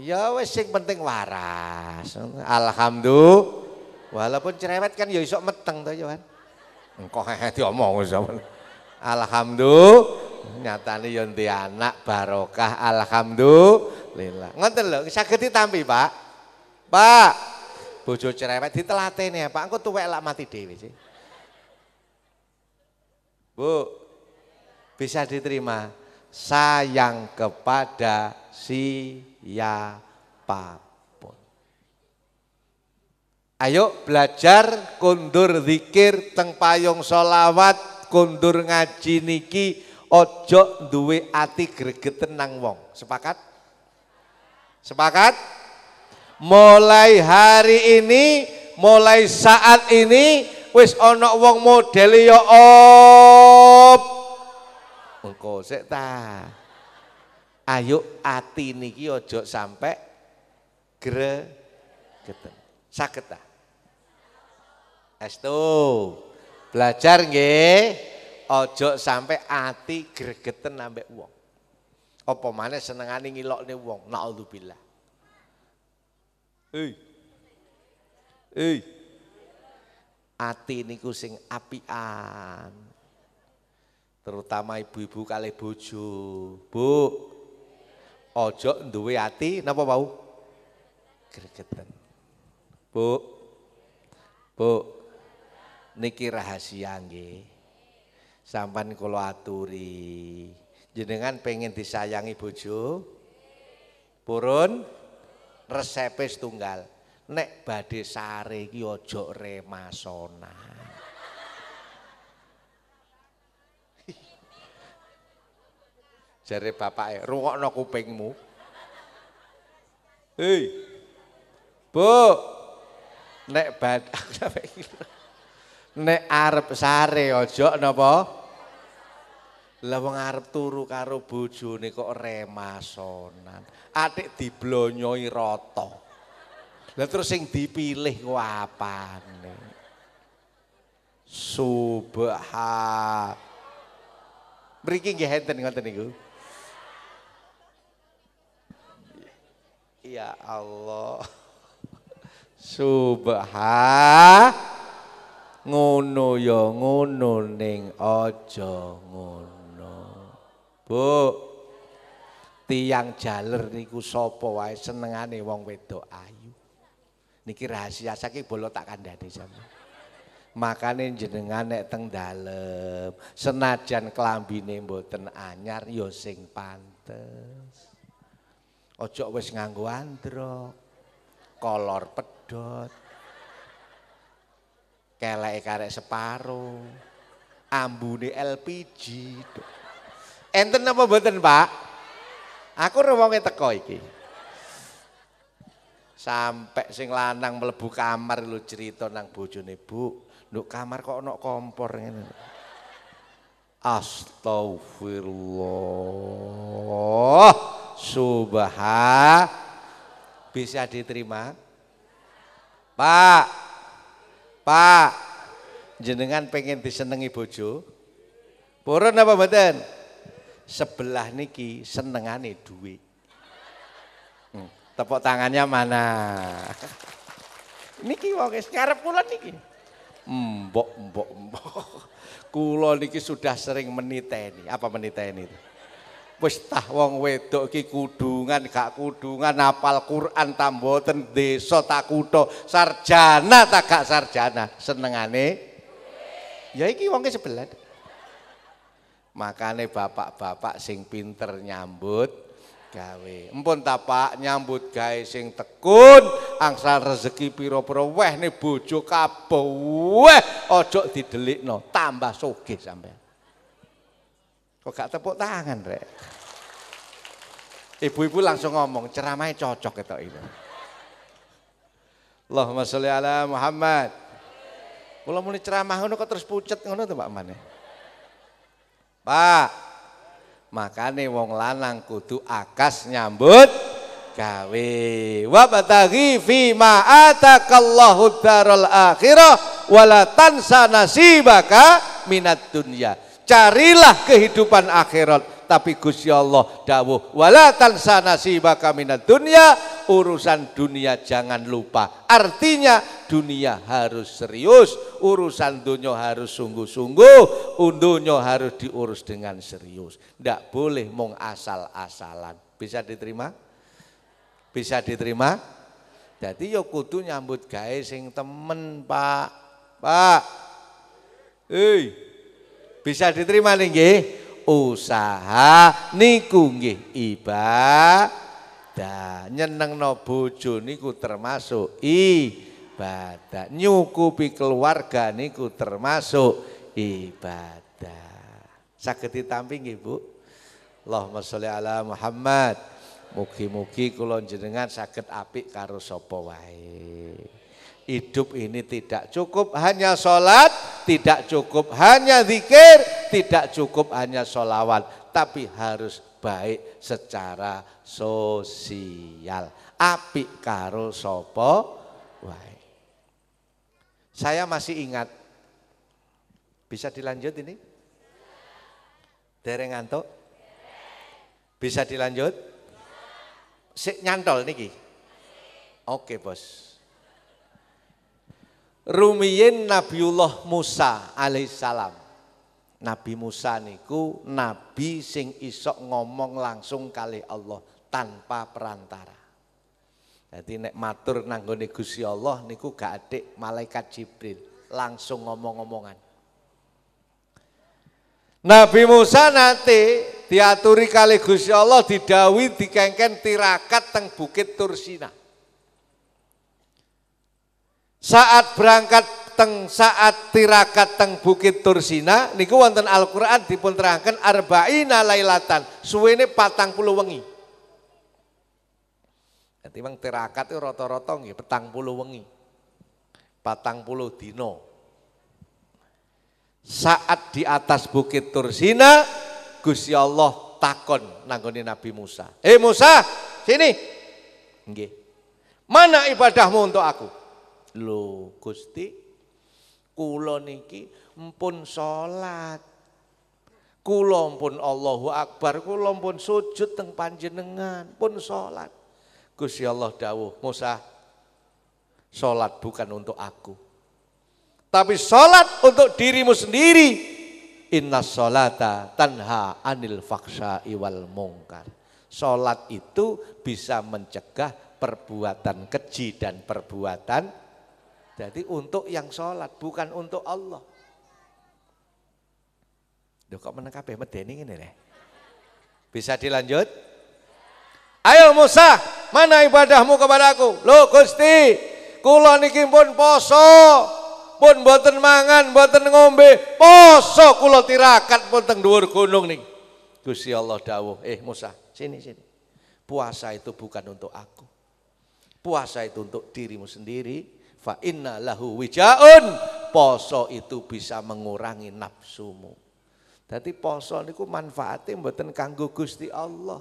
Ya wis sing penting waras. Alhamdulillah. Walaupun cerewet kan ya iso meteng to ya kan. Engko diomong sampean. Alhamdulillah nyatane yo anak barokah alhamdulillah. Ngoten lho, saged ditampi, Pak. Pak. Bojo cerewet ditelatene, Pak. Engko tuwek lak mati dhewe sih. Bu. Bisa diterima sayang kepada siapa pun. Ayo belajar kundur zikir teng payung solawat, kundur ngaji niki ojo duwe ati gregeten nang wong. Sepakat? Sepakat? Mulai hari ini, mulai saat ini wis ana wong model ya op. Engko sik ta. Ayo ati niki ojo sampai gregeten. Saged ta? Estu. Belajar nggih. Ojo sampai ati gregeten ambek wong. Apa maneh senengane ngilokne wong. Naudzubillah. Hei. Hei. Ati niku sing apian. Terutama ibu-ibu kali bojo. Bu. Ojo duwe ati napa mau? Gregeten. Bu. Bu. Niki rahasia nggih. Sampan kula aturi. Jenengan pengen disayangi bojo? Purun resepe tunggal. Nek badhe sare iki remasona. Jare bapake, rungokno kupingmu. Hei. Bu. Nek bad [laughs] nek arep sare aja napa? Lah wong arep turu karo bojone kok remasonan. Atik diblonyoi rata. Lah terus sing dipilih ku apane? Subhan. Mriki nggih enten ngoten niku. Ya Allah. [laughs] Subhan ngono ya ngono ne Aja ngono. Bu. Tiang jaler niku sapa wae senengane wong wedok ayu. Niki rahasia saking bolo tak kandhani sampeyan. Makane jenengan nek teng dalem senajan klambine mboten anyar ya sing pantes. Ojo wis nganggo androk. Kolor pedot. Keleke karek separo. Ambune LPG. Enten apa mboten, Pak? Aku remonge teko iki. Sampai sing lanang mlebu kamar lu cerita nang bojone, Bu. Nduk kamar kok ana kompor ngene. Astagfirullah. Subhan. Bisa diterima? Pak. Pak. Jenengan pengen disenengi bojo? Purun apa mboten? Sebelah niki senengane duit. Hmm, tepuk tangannya mana? [laughs] Niki wong ngarep kula niki. Mbok mbok mbok. Kula niki sudah sering meniteni. Apa meniteni itu? Wis tah wong wedok iki kudungan gak kudungan apal Quran ta mboten desa tak kutho. Sarjana tak gak sarjana. Senengane? Ya iki wong sebelah. Makane bapak-bapak sing pinter nyambut gawe. Empun ta Pak? Nyambut gawe sing tekun. Angsal rezeki pira-pira. Weh ne bojo kabeh. Weh aja didelikno. Tambah sugih sampean Kok gak tepuk tangan, Rek? Ibu-ibu langsung ngomong, ceramahnya cocok itu ini. Allahumma sholli ala Muhammad. Kula muni ceramah ngono kok terus pucet ngono to Pak Mane. Pak. Makane wong lanang kudu akas nyambut gawe. Wa bataghi fi ma atakallahu darul akhirah wala tansa nasibaka minat dunya. Carilah kehidupan akhirat. Tapi Gusti Allah dawuh wala tansa nasibaka minad dunya. Urusan dunia jangan lupa. Artinya dunia harus serius urusan dunia harus sungguh-sungguh dunia harus diurus dengan serius. Ndak boleh mong asal-asalan. Bisa diterima? Bisa diterima? Jadi ya kudu nyambut gawe sing temen Pak. Pak. Hei bisa diterima nih nggih? Usaha niku nggih ibadah. Nyenengno bojo niku termasuk ibadah. Nyukupi keluarga niku termasuk ibadah. Saged ditampi nggih Bu? Allahumma sholli ala Muhammad. Mugi-mugi kula jenengan saged apik karo sapa. Hidup ini tidak cukup hanya sholat, tidak cukup hanya zikir, tidak cukup hanya sholawat, tapi harus baik secara sosial. Apik karo sopo wae. Saya masih ingat, bisa dilanjut ini? Dereng ngantuk? Bisa dilanjut? Sik nyantol niki. Oke, Bos. Rumiyin Nabiullah Musa alaihissalam. Nabi Musa niku nabi sing isok ngomong langsung kali Allah tanpa perantara. Jadi nek matur nanggone Gusti Allah niku gak adik malaikat Jibril, langsung ngomong-ngomongan. Nabi Musa nanti diaturi kali Gusti Allah didawi dikengken tirakat teng Bukit Tursina. Saat berangkat teng saat tirakat teng Bukit Tursina niku wonten Al-Qur'an dipun terangkan arba'ina lailatan suwene patang puluh wengi. Jadi memang tirakat itu rata-rata nggih petang puluh wengi. Patang puluh dino. Saat di atas Bukit Tursina Gusti Allah takon nanggone Nabi Musa. "Eh Musa, sini." Nggih. Mana ibadahmu untuk aku? Lho Gusti kula niki mpun salat. Kula pun Allahu Akbar, kula pun sujud teng panjenengan, pun salat. Gusti Allah dawuh, Musa, salat bukan untuk aku. Tapi salat untuk dirimu sendiri. inna sholata tanha anil faksa iwal mungkar. Sholat itu bisa mencegah perbuatan keji dan perbuatan jadi untuk yang sholat bukan untuk Allah. Duh kok meneng kabeh medeni ngene nih. Bisa dilanjut? Ayo Musa, mana ibadahmu kepadaku? Lo Gusti, kula niki pun poso, pun mboten mangan, mboten ngombe, poso kula tirakat pun teng dhuwur gunung nih. Gusti Allah dawuh, eh Musa, sini sini. Puasa itu bukan untuk aku. Puasa itu untuk dirimu sendiri. Fa inna lahu wijaun. Poso itu bisa mengurangi nafsumu. Jadi poso niku manfaatnya mboten kanggo Gusti Allah.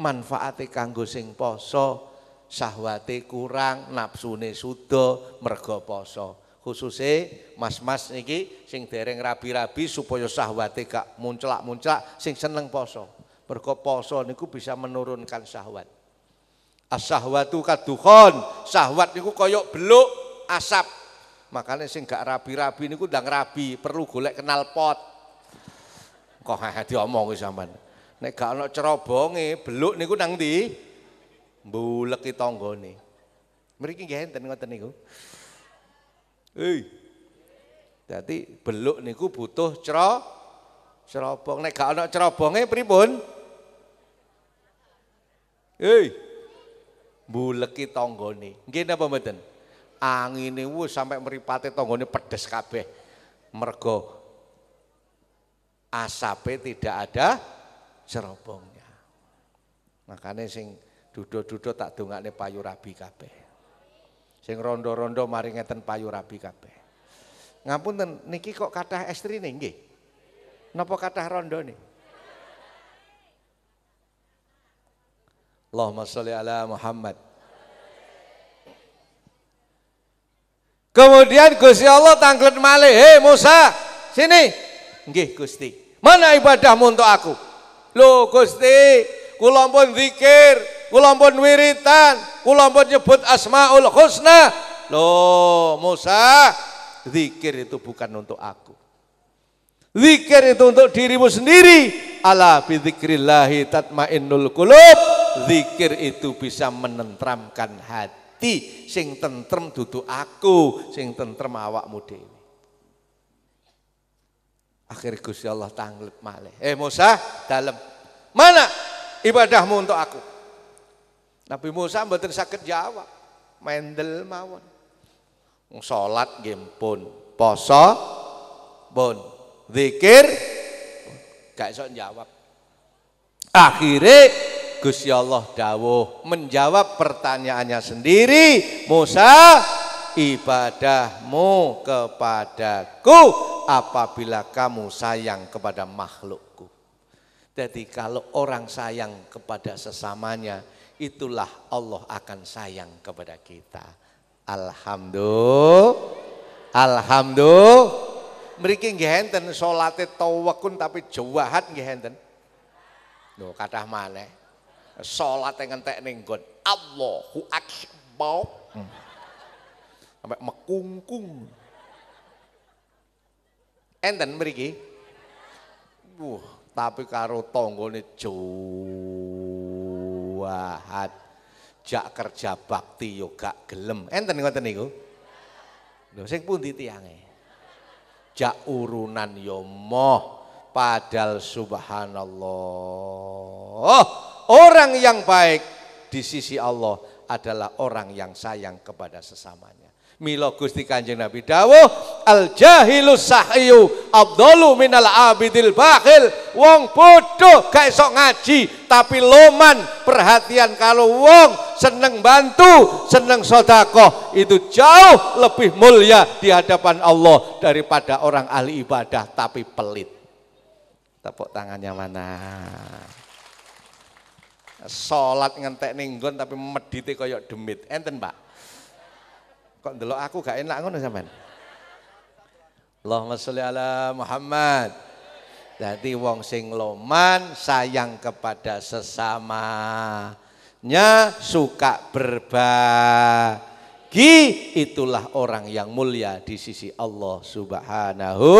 Manfaatnya kanggo sing poso, sahwate kurang, nafsune sudo, mergo poso. Khususnya mas-mas niki sing dereng rabi-rabi supaya sahwate gak munclak-munclak sing seneng poso. Mergo poso niku bisa menurunkan syahwat. As-sahwatu kadukhon, syahwat niku koyok beluk asap. Makanya sing gak rabi-rabi niku ndang rabi, perlu golek kenal pot. Kok diomong sampean. Nek gak ana cerobonge, beluk niku nang ndi? Mbuleki tanggane. Mriki nggih enten ngoten niku. Hei. Dadi beluk niku butuh cero cerobong. Nek gak ana cerobonge pripun? Hei. Mbuleki tanggane. Nggih napa mboten? Angine wis sampai mripate tanggane pedes kabeh. Mergo asape tidak ada cerobongnya. Makanya sing dudo-dudo tak dongakne payu rabi kabeh. Sing rondo-rondo mari ngeten payu rabi kabeh. Ngapunten niki kok kathah estrine nggih. Napa kathah rondone? Allahumma sholli ala Muhammad. Kemudian Gusti Allah tanglet malih, "Hei Musa, sini." Nggih Gusti. Mana ibadahmu untuk aku? Loh Gusti, kula pun zikir, kula pun wiritan, kula pun nyebut Asmaul Husna. Loh Musa, zikir itu bukan untuk aku. Zikir itu untuk dirimu sendiri. Ala bidzikrillahi tatmainnul qulub. Zikir itu bisa menentramkan hati sing tentrem duduk aku, sing tentrem awakmu dhewe. Akhirnya Gusti Allah tanglet malih. Eh Musa, dalam. Mana ibadahmu untuk aku? Nabi Musa mboten sakit jawab. Mendel mawon. Salat nggih pun, poso pun, zikir gak iso jawab. Akhirnya Gusti Allah dawuh menjawab pertanyaannya sendiri. Musa, ibadahmu kepadaku apabila kamu sayang kepada makhlukku. Jadi kalau orang sayang kepada sesamanya, itulah Allah akan sayang kepada kita. Alhamdulillah. Alhamdulillah. Mriki nggih enten salate tawakun tapi jawahat nggih enten. Lho kathah maneh. Salate ngentek ning nggon Allahu akbar. Hmm sampai mekungkung. Enten mriki. Wuh, tapi karo tanggane jahat. Jak kerja bakti yo gak gelem. Enten ngoten niku. Lho sing pundi tiyange? Jak urunan yo moh padahal subhanallah. Orang yang baik di sisi Allah adalah orang yang sayang kepada sesamanya. Milo Gusti Kanjeng Nabi. Dawuh al jahilu sahyu abdulu minal abidil bakhil. Wong bodoh gak esok ngaji tapi loman perhatian kalau wong seneng bantu seneng sodakoh itu jauh lebih mulia di hadapan Allah daripada orang ahli ibadah tapi pelit. Tepuk tangannya mana? Sholat ngentek ninggon tapi medite koyok demit. Enten pak Kok ndelok aku gak enak ngono sampean? Allahumma sholli ala Muhammad. Jadi wong sing loman sayang kepada sesamanya, suka berbagi, itulah orang yang mulia di sisi Allah Subhanahu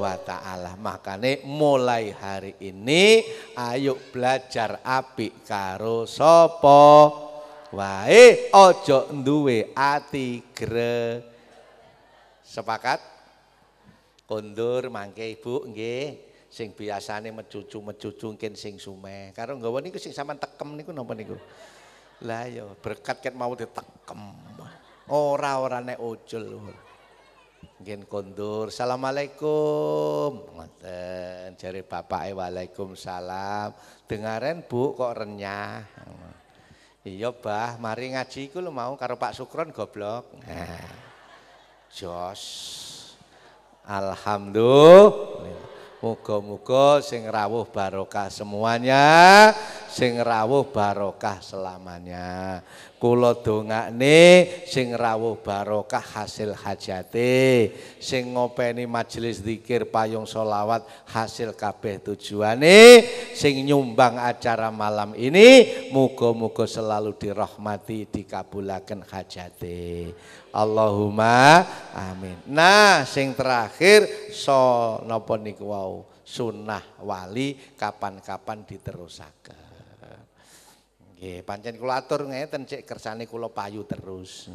wa taala. Makane mulai hari ini ayo belajar apik karo sapa wae ojo duwe ati gre. Sepakat? Kondur mangke Ibu nggih. Sing biasane mecucu-mecucu mungkin sing sumeh. Karo nggawa niku sing sampean tekem niku napa niku? Lah ya berkat ket mau ditekem. Ora-ora nek ojol. Nggih kondur. Assalamualaikum. Ngoten jare bapake Waalaikumsalam. Dengaren Bu kok renyah. Iya bah, mari ngaji iku lho mau karo Pak Sukron goblok. Nah. Jos. Alhamdulillah. Muga-muga sing rawuh barokah semuanya, sing rawuh barokah selamanya. Kula dongakne sing rawuh barokah hasil hajate, sing ngopeni majelis zikir payung solawat hasil kabeh tujuane, sing nyumbang acara malam ini muga-muga selalu dirahmati dikabulaken hajate. Allahumma amin. Nah, sing terakhir so napa niku wau sunnah wali kapan-kapan diterusaken. Nggih, pancen kula atur ngeten cek kersane kula payu terus.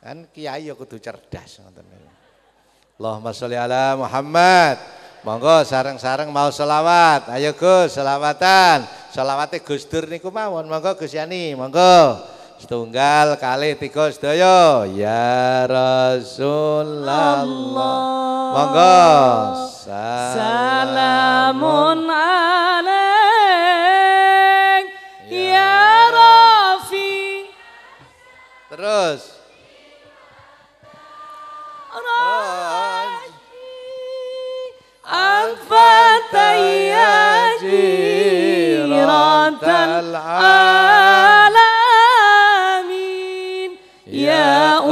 Kan kiai ya kudu cerdas ngoten niku. Allahumma sholli ala Muhammad. Monggo sareng-sareng mau selawat. Ayo Gus, selawatan. Selawate Gus Dur niku mawon. Monggo Gus Yani, monggo. Setunggal kali tiga sedaya ya Rasulullah. Monggo. Salamun alaik ya Rafi. Terus. Al-Fatihah jiratan alamin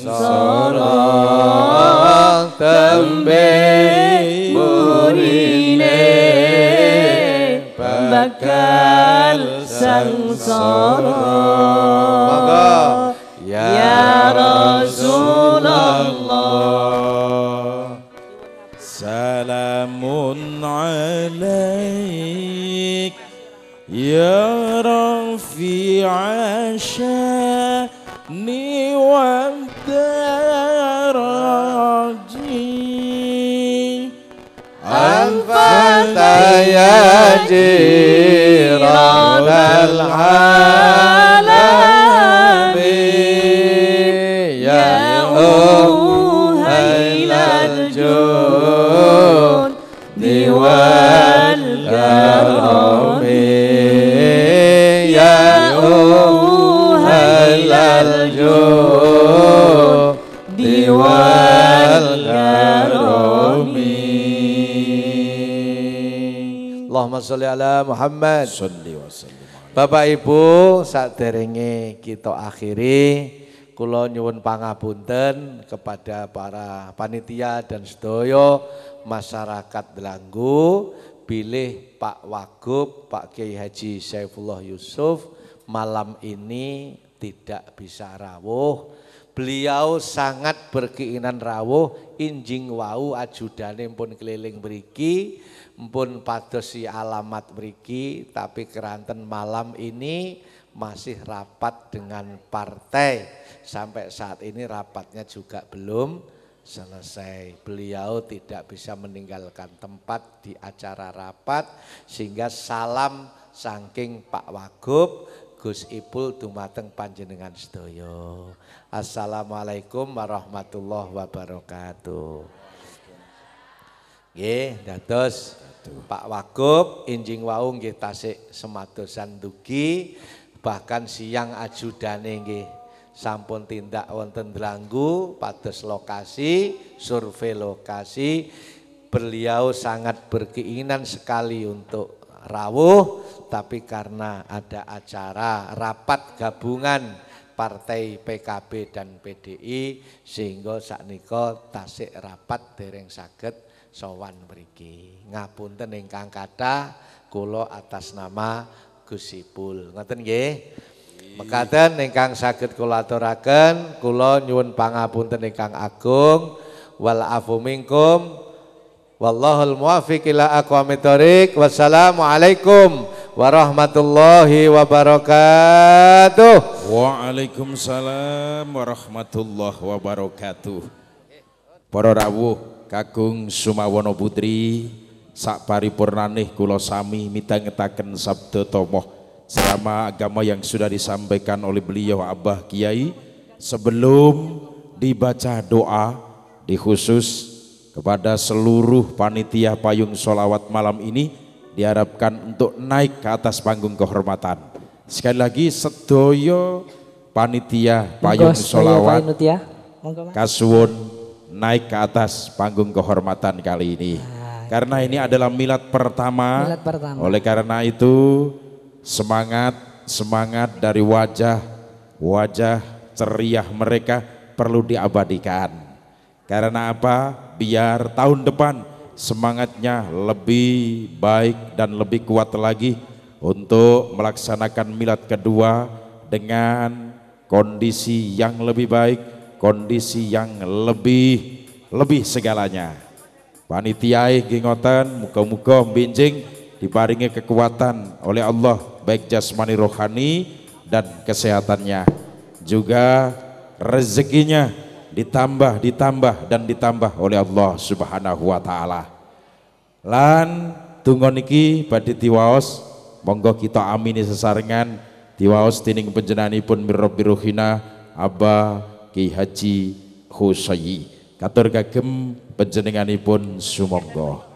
sengsara tembe burine bakal sangsara Monggo. ya Rasulullah Salamun alaik Ya Rafi Ashani Anta ya jiran alamin Ya uhailal jud diwal karami Ya Allahumma sholli ala Muhammad. Salli wa sallim Bapak Ibu saderenge kita akhiri kula nyuwun pangapunten kepada para panitia dan sedaya masyarakat Delanggu pilih Pak Wagub Pak Kiai Haji Saifullah Yusuf malam ini tidak bisa rawuh Beliau sangat berkeinginan rawuh injing wau ajudane pun keliling mriki pun padosi alamat mriki tapi keranten malam ini masih rapat dengan partai sampai saat ini rapatnya juga belum selesai. Beliau tidak bisa meninggalkan tempat di acara rapat sehingga salam saking Pak Wagub Gus Ipul dumateng panjenengan sedaya. Assalamualaikum warahmatullahi wabarakatuh. Nggih, dados Pak Wagub injing wau nggih tasik semadosan dugi bahkan siang ajudane nggih sampun tindak wonten Dranggu pados lokasi, survei lokasi. Beliau sangat berkeinginan sekali untuk rawuh tapi karena ada acara rapat gabungan partai PKB dan PDI sehingga saknika tasik rapat dereng saged sowan mriki. Ngapunten ingkang kathah kula atas nama Gus Ipul. Ngoten nggih. Mekaten ingkang saged kula aturaken, kula nyuwun pangapunten ingkang agung. Wal afu minkum. Wallahul muwaffiq ila aqwamit thoriq. Wassalamualaikum warahmatullahi wabarakatuh. Waalaikumsalam warahmatullahi wabarakatuh. Para rawuh kakung Sumawono Putri sak paripurnanih kula sami mitangetaken sabda tomoh selama agama yang sudah disampaikan oleh beliau Abah Kiai sebelum dibaca doa di khusus kepada seluruh panitia payung solawat malam ini diharapkan untuk naik ke atas panggung kehormatan sekali lagi sedoyo panitia payung solawat kasuwun naik ke atas panggung kehormatan kali ini. Karena ini adalah milad pertama. Milad pertama. Oleh karena itu semangat semangat dari wajah wajah ceria mereka perlu diabadikan. Karena apa? Biar tahun depan semangatnya lebih baik dan lebih kuat lagi untuk melaksanakan milad kedua dengan kondisi yang lebih baik kondisi yang lebih lebih segalanya. Panitia gengotan muka-muka binjing diparingi kekuatan oleh Allah baik jasmani rohani dan kesehatannya. Juga rezekinya ditambah ditambah dan ditambah oleh Allah Subhanahu wa taala. Lan tunggon iki badhe tiwaos monggo kita amini sesarengan tiwaos tining panjenenganipun mirrobiruhina Abba Ki Haji Husayi katur kagem panjenenganipun sumangga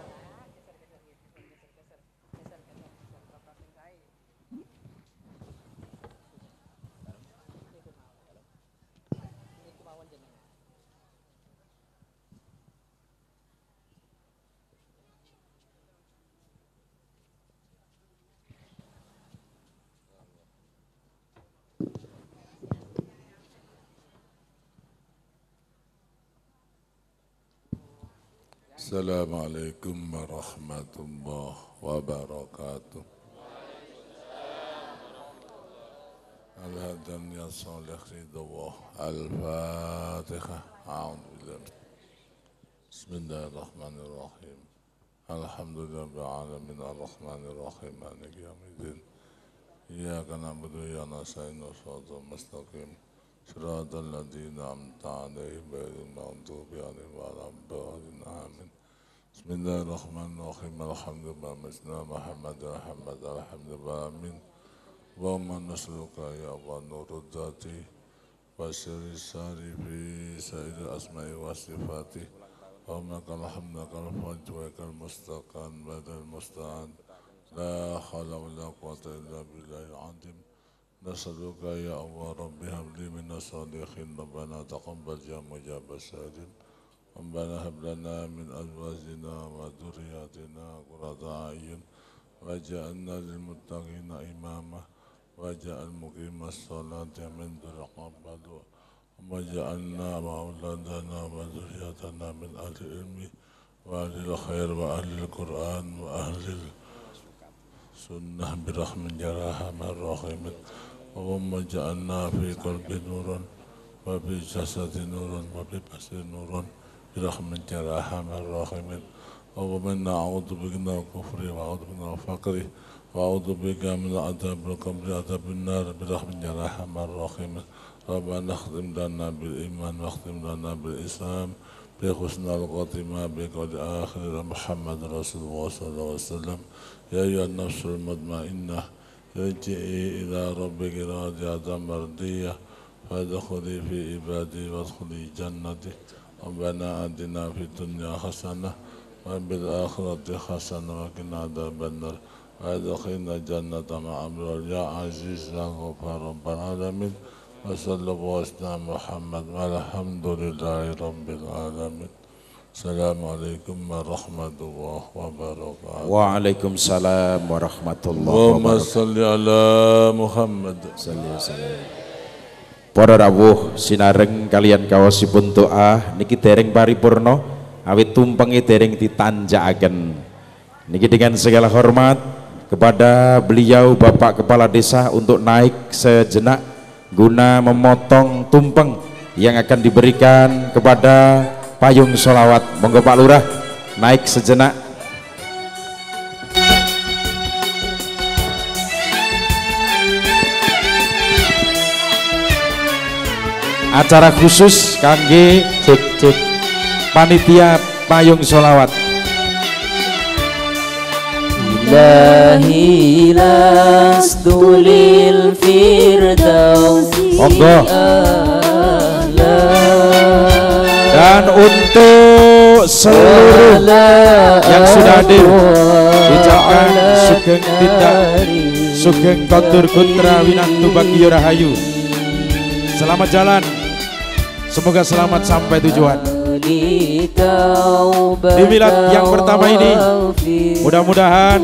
السلام عليكم ورحمة الله وبركاته. الهدى يا صالح رضا الفاتحة. أعوذ بالله. بسم الله الرحمن الرحيم. الحمد لله رب العالمين. الرحمن الرحيم. مالك يوم الدين. إياك نعبد وإياك نستعين. صراط المستقيم. صراط الذين أنعمت عليهم غير المغضوب عليهم ولا الضالين. آمين. بسم الله الرحمن الرحيم. الحمد لله مسنا محمد محمد الحمد لله آمين اللهم نسألك يا الله نور الذات وسر الساري في سائر الأسماء والصفات. اللهم لك الحمد لك الفرج ولك المستقان بعد المستعان. لا حول ولا قوة إلا بالله العظيم. نسألك يا الله رب هب لي من الصالحين. ربنا تقبل يا مجاب السالم ربنا هب لنا من أزواجنا وذرياتنا قرة أعين واجعلنا للمتقين إماما واجعل مقيم الصلاة من تقبل واجعلنا وأولادنا وذرياتنا من أهل العلم وأهل الخير وأهل القرآن وأهل السنة برحم جراها من رحمة اللهم اجعلنا في قلب نورا وفي جسد نورا وفي بصر نورا. برحمتك يا ارحم الراحمين اللهم اعوذ بك من الكفر واعوذ بك من الفقر واعوذ بك من عذاب القبر عذاب النار برحمتك يا ارحم الراحمين ربنا اختم لنا بالايمان واختم لنا بالاسلام بحسن الخاتمة بقول آخر محمد رسول الله صلى الله عليه وسلم يا أيها النفس المطمئنة ارجعي إلى ربك راجعة مرضية فادخلي في عبادي وادخلي جنتي ربنا آتنا في الدنيا حسنة وفي الآخرة حسنة وقنا عذاب النار. وأدخلنا الجنة مع أمر يا عزيز يا غفار رب العالمين. وصلى الله على محمد والحمد لله رب العالمين. السلام عليكم ورحمة الله وبركاته. Waalaikumsalam warahmatullahi اللهم wabarakatuh. صل على محمد. Para rawuh sinareng kalian kawasipun doa niki dereng paripurna awit tumpengi dereng ditanjakaken. Niki dengan segala hormat kepada beliau Bapak Kepala Desa untuk naik sejenak guna memotong tumpeng yang akan diberikan kepada payung solawat. Monggo Pak Lurah naik sejenak acara khusus kangge cek panitia payung solawat. Ilahi lastulil firdausi Monggo. Dan untuk seluruh yang sudah hadir Ucapkan sugeng tindak Sugeng kontur kutra winantu bagi yurahayu Selamat jalan semoga selamat sampai tujuan. Di milad yang pertama ini, mudah-mudahan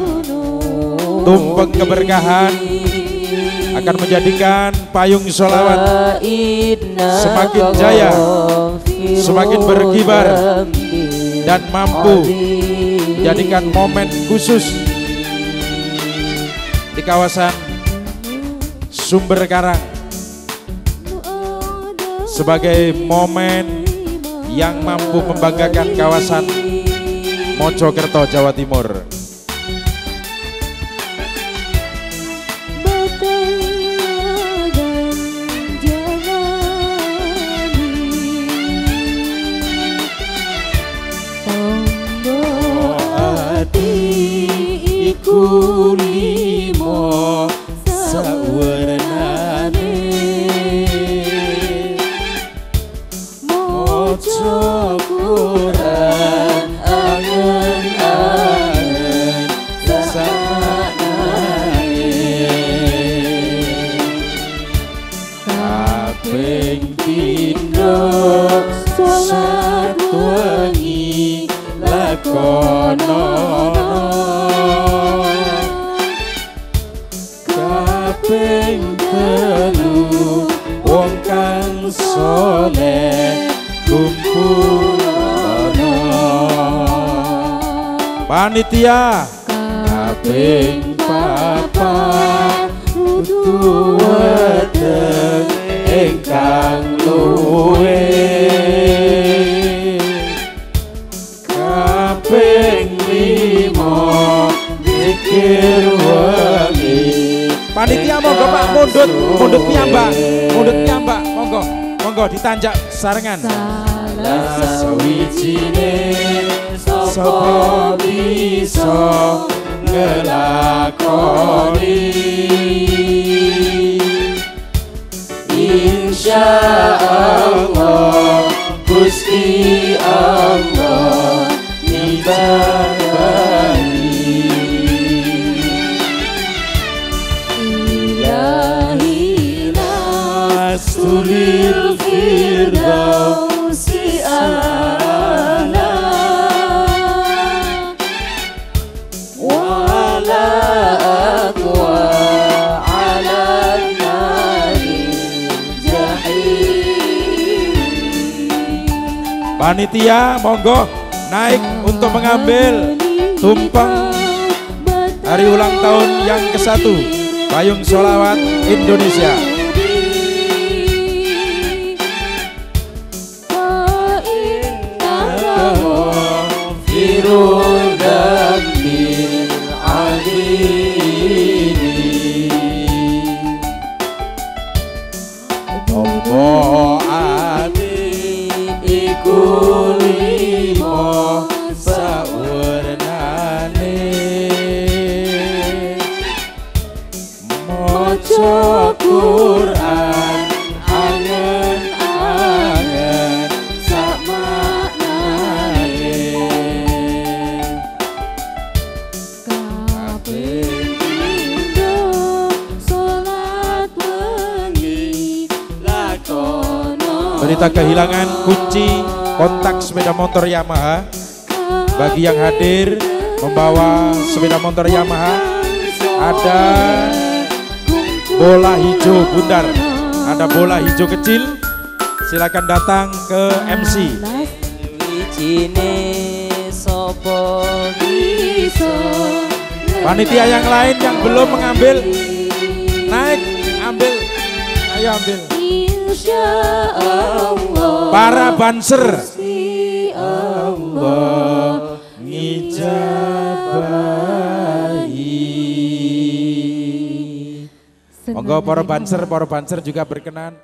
tumpeng keberkahan akan menjadikan payung solawat semakin jaya, semakin berkibar, dan mampu menjadikan momen khusus di kawasan Sumber Karang sebagai momen yang mampu membanggakan kawasan Mojokerto, Jawa Timur. Mundut piyambak mundut piyambak monggo. Monggo ditanjak ngelakoni? Insya Allah Panitia monggo naik untuk mengambil tumpeng hari ulang tahun yang ke-1 Payung Solawat Indonesia. Firul kehilangan kunci kontak sepeda motor Yamaha. Bagi yang hadir membawa sepeda motor Yamaha ada bola hijau bundar. Ada bola hijau kecil. Silakan datang ke MC panitia yang lain yang belum mengambil naik ambil. Ayo ambil Insya Allah. Para banser. Gusti Allah. Ngijabahi Monggo para banser, para banser juga berkenan